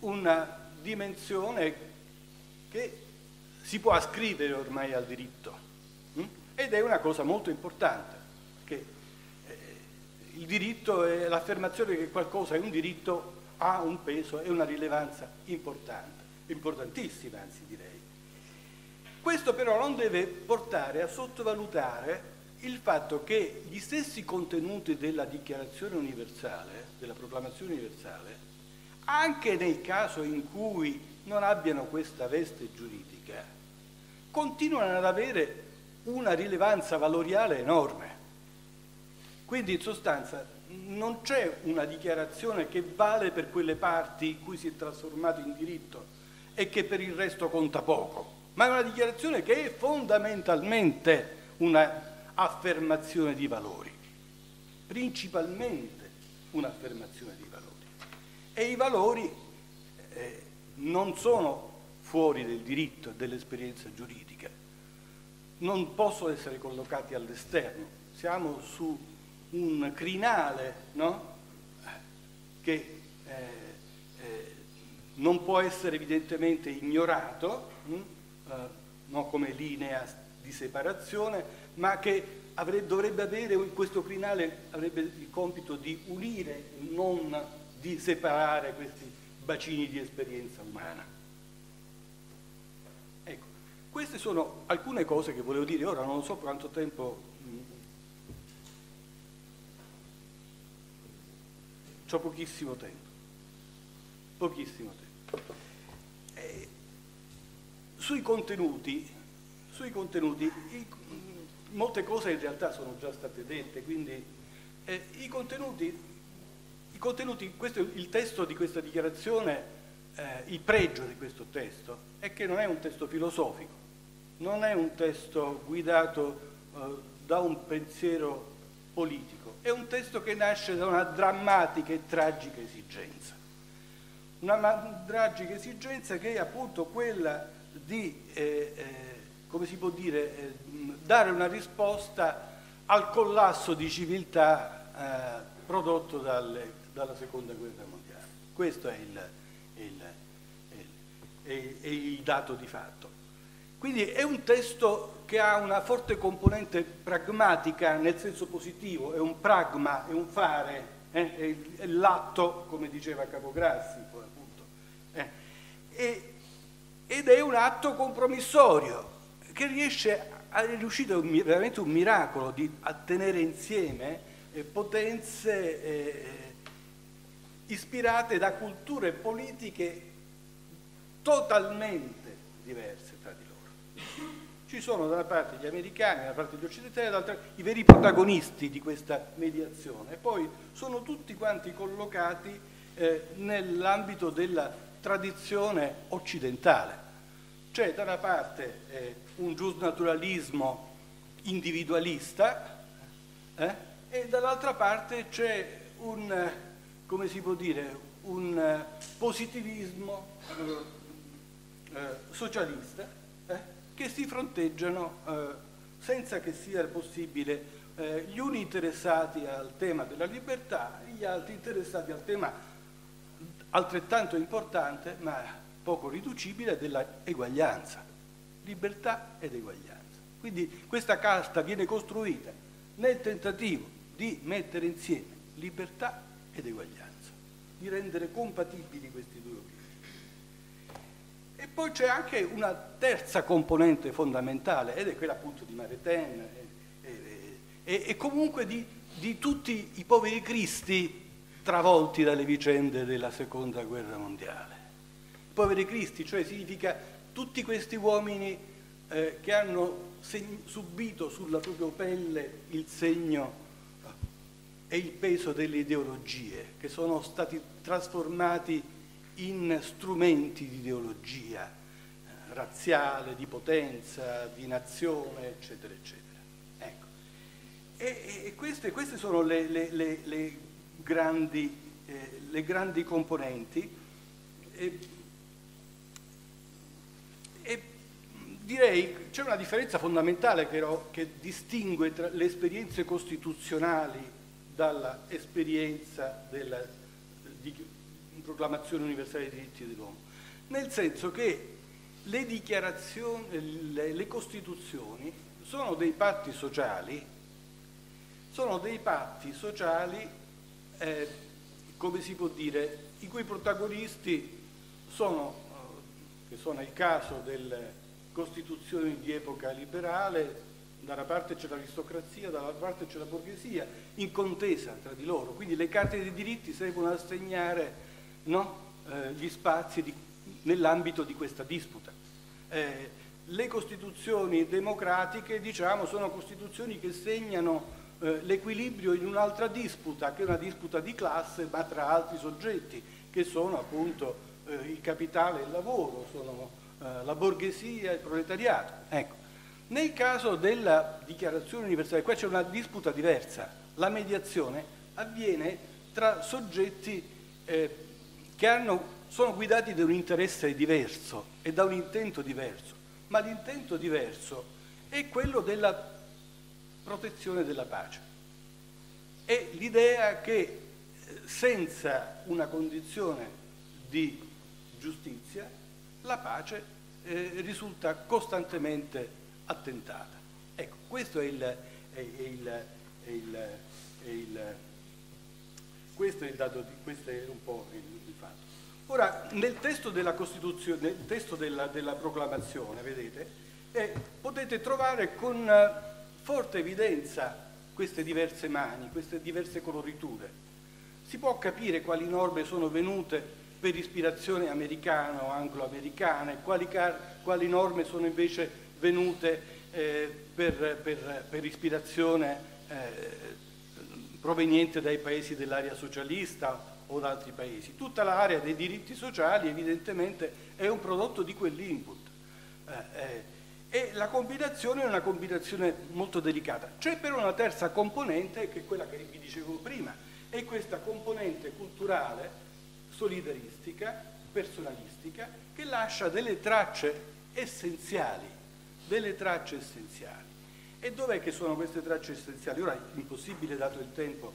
una dimensione che si può ascrivere ormai al diritto hm? ed è una cosa molto importante che il diritto è l'affermazione che qualcosa è un diritto ha un peso e una rilevanza importante, importantissima anzi direi. Questo però non deve portare a sottovalutare il fatto che gli stessi contenuti della dichiarazione universale, della proclamazione universale, anche nel caso in cui non abbiano questa veste giuridica, continuano ad avere una rilevanza valoriale enorme. Quindi in sostanza non c'è una dichiarazione che vale per quelle parti in cui si è trasformato in diritto e che per il resto conta poco, ma è una dichiarazione che è fondamentalmente un'affermazione di valori, principalmente un'affermazione di valori. E i valori eh, non sono fuori del diritto e dell'esperienza giuridica, non possono essere collocati all'esterno, siamo su un crinale no? che eh, eh, non può essere evidentemente ignorato, hm? Eh, non come linea di separazione, ma che avrebbe, dovrebbe avere, questo crinale avrebbe il compito di unire, non di separare questi bacini di esperienza umana. Ecco, queste sono alcune cose che volevo dire, ora non so quanto tempo Ho pochissimo tempo, pochissimo tempo. Sui contenuti, sui contenuti i, molte cose in realtà sono già state dette, quindi eh, i contenuti, i contenuti questo, il testo di questa dichiarazione, eh, il pregio di questo testo è che non è un testo filosofico, non è un testo guidato eh, da un pensiero politico è un testo che nasce da una drammatica e tragica esigenza. Una tragica esigenza che è appunto quella di, eh, eh, come si può dire, eh, dare una risposta al collasso di civiltà eh, prodotto dalle, dalla seconda guerra mondiale. Questo è il, il, il, il dato di fatto. Quindi è un testo che ha una forte componente pragmatica nel senso positivo, è un pragma, è un fare, eh? è l'atto, come diceva Capograssi, poi, appunto. Eh? E, ed è un atto compromissorio che riesce è riuscito veramente un miracolo di a tenere insieme eh, potenze eh, ispirate da culture politiche totalmente diverse tra di loro. Ci sono da una parte gli americani, da una parte gli occidentali, dall'altra i veri protagonisti di questa mediazione. E poi sono tutti quanti collocati eh, nell'ambito della tradizione occidentale. C'è da una parte eh, un giusnaturalismo individualista eh, e dall'altra parte c'è un, come si può dire, un positivismo eh, socialista eh, che si fronteggiano eh, senza che sia possibile eh, gli uni interessati al tema della libertà, gli altri interessati al tema altrettanto importante ma poco riducibile della eguaglianza, libertà ed eguaglianza. Quindi questa casta viene costruita nel tentativo di mettere insieme libertà ed eguaglianza, di rendere compatibili questi due obiettivi. E poi c'è anche una terza componente fondamentale, ed è quella appunto di Maritain e, e, e comunque di, di tutti i poveri cristi travolti dalle vicende della seconda guerra mondiale. Poveri cristi, cioè significa tutti questi uomini eh, che hanno subito sulla propria pelle il segno e il peso delle ideologie, che sono stati trasformati in strumenti di ideologia eh, razziale, di potenza, di nazione, eccetera, eccetera. Ecco. E, e queste, queste, sono le, le, le, le grandi, eh, grandi, componenti. E, e direi c'è una differenza fondamentale però, che distingue tra le esperienze costituzionali dall'esperienza della di proclamazione universale dei diritti dell'uomo, nel senso che le dichiarazioni, le, le costituzioni sono dei patti sociali, sono dei patti sociali, eh, come si può dire, i cui protagonisti sono, eh, che sono il caso delle costituzioni di epoca liberale, da una parte c'è l'aristocrazia, dall'altra parte c'è la borghesia, in contesa tra di loro. Quindi le carte dei diritti servono a segnare no, eh, gli spazi nell'ambito di questa disputa. Eh, le costituzioni democratiche diciamo, sono costituzioni che segnano eh, l'equilibrio in un'altra disputa, che è una disputa di classe, ma tra altri soggetti, che sono appunto eh, il capitale e il lavoro, sono eh, la borghesia e il proletariato. Ecco. Nel caso della dichiarazione universale, qua c'è una disputa diversa. La mediazione avviene tra soggetti eh, che hanno, sono guidati da un interesse diverso e da un intento diverso, ma l'intento diverso è quello della protezione della pace. È l'idea che eh, senza una condizione di giustizia la pace eh, risulta costantemente attentata. Ecco, questo è il, è il, è il, è il questo è il dato, di, questo è un po' il, fatto. Ora, nel testo della Costituzione, nel testo della, della proclamazione, vedete, eh, potete trovare con forte evidenza queste diverse mani, queste diverse coloriture. Si può capire quali norme sono venute per ispirazione americana o anglo-americana e quali, quali norme sono invece venute eh, per, per, per, ispirazione eh, proveniente dai paesi dell'area socialista o da altri paesi. Tutta l'area dei diritti sociali evidentemente è un prodotto di quell'input. Eh, eh, e la combinazione è una combinazione molto delicata. C'è però una terza componente, che è quella che vi dicevo prima, è questa componente culturale, solidaristica, personalistica, che lascia delle tracce essenziali delle tracce essenziali. E dov'è che sono queste tracce essenziali? Ora è impossibile, dato il tempo,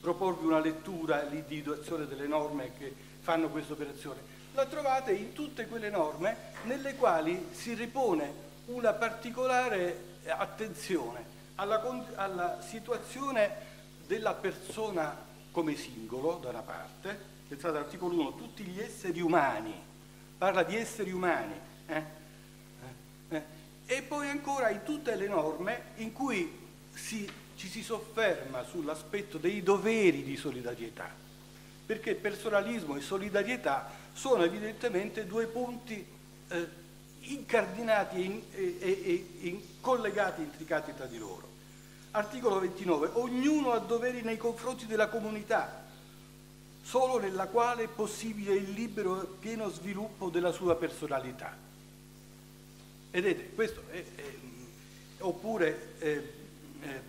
proporvi una lettura, l'individuazione delle norme che fanno questa operazione. La trovate in tutte quelle norme nelle quali si ripone una particolare attenzione alla, alla situazione della persona come singolo, da una parte, pensate all'articolo 1, tutti gli esseri umani, parla di esseri umani, eh? e poi ancora in tutte le norme in cui si, ci si sofferma sull'aspetto dei doveri di solidarietà, perché personalismo e solidarietà sono evidentemente due punti eh, incardinati e, in, e, e, e collegati, intricati tra di loro. Articolo 29. Ognuno ha doveri nei confronti della comunità. solo nella quale è possibile il libero e pieno sviluppo della sua personalità. Vedete, questo è, è oppure eh, eh,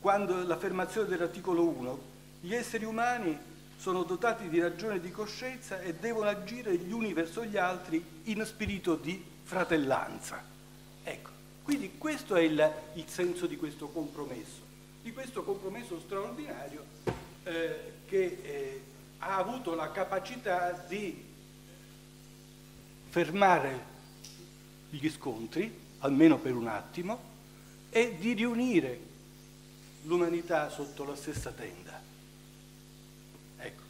quando l'affermazione dell'articolo 1, gli esseri umani sono dotati di ragione e di coscienza e devono agire gli uni verso gli altri in spirito di fratellanza. Ecco, quindi questo è il, il senso di questo compromesso, di questo compromesso straordinario eh, che eh, ha avuto la capacità di fermare gli scontri, almeno per un attimo, e di riunire l'umanità sotto la stessa tenda. Ecco.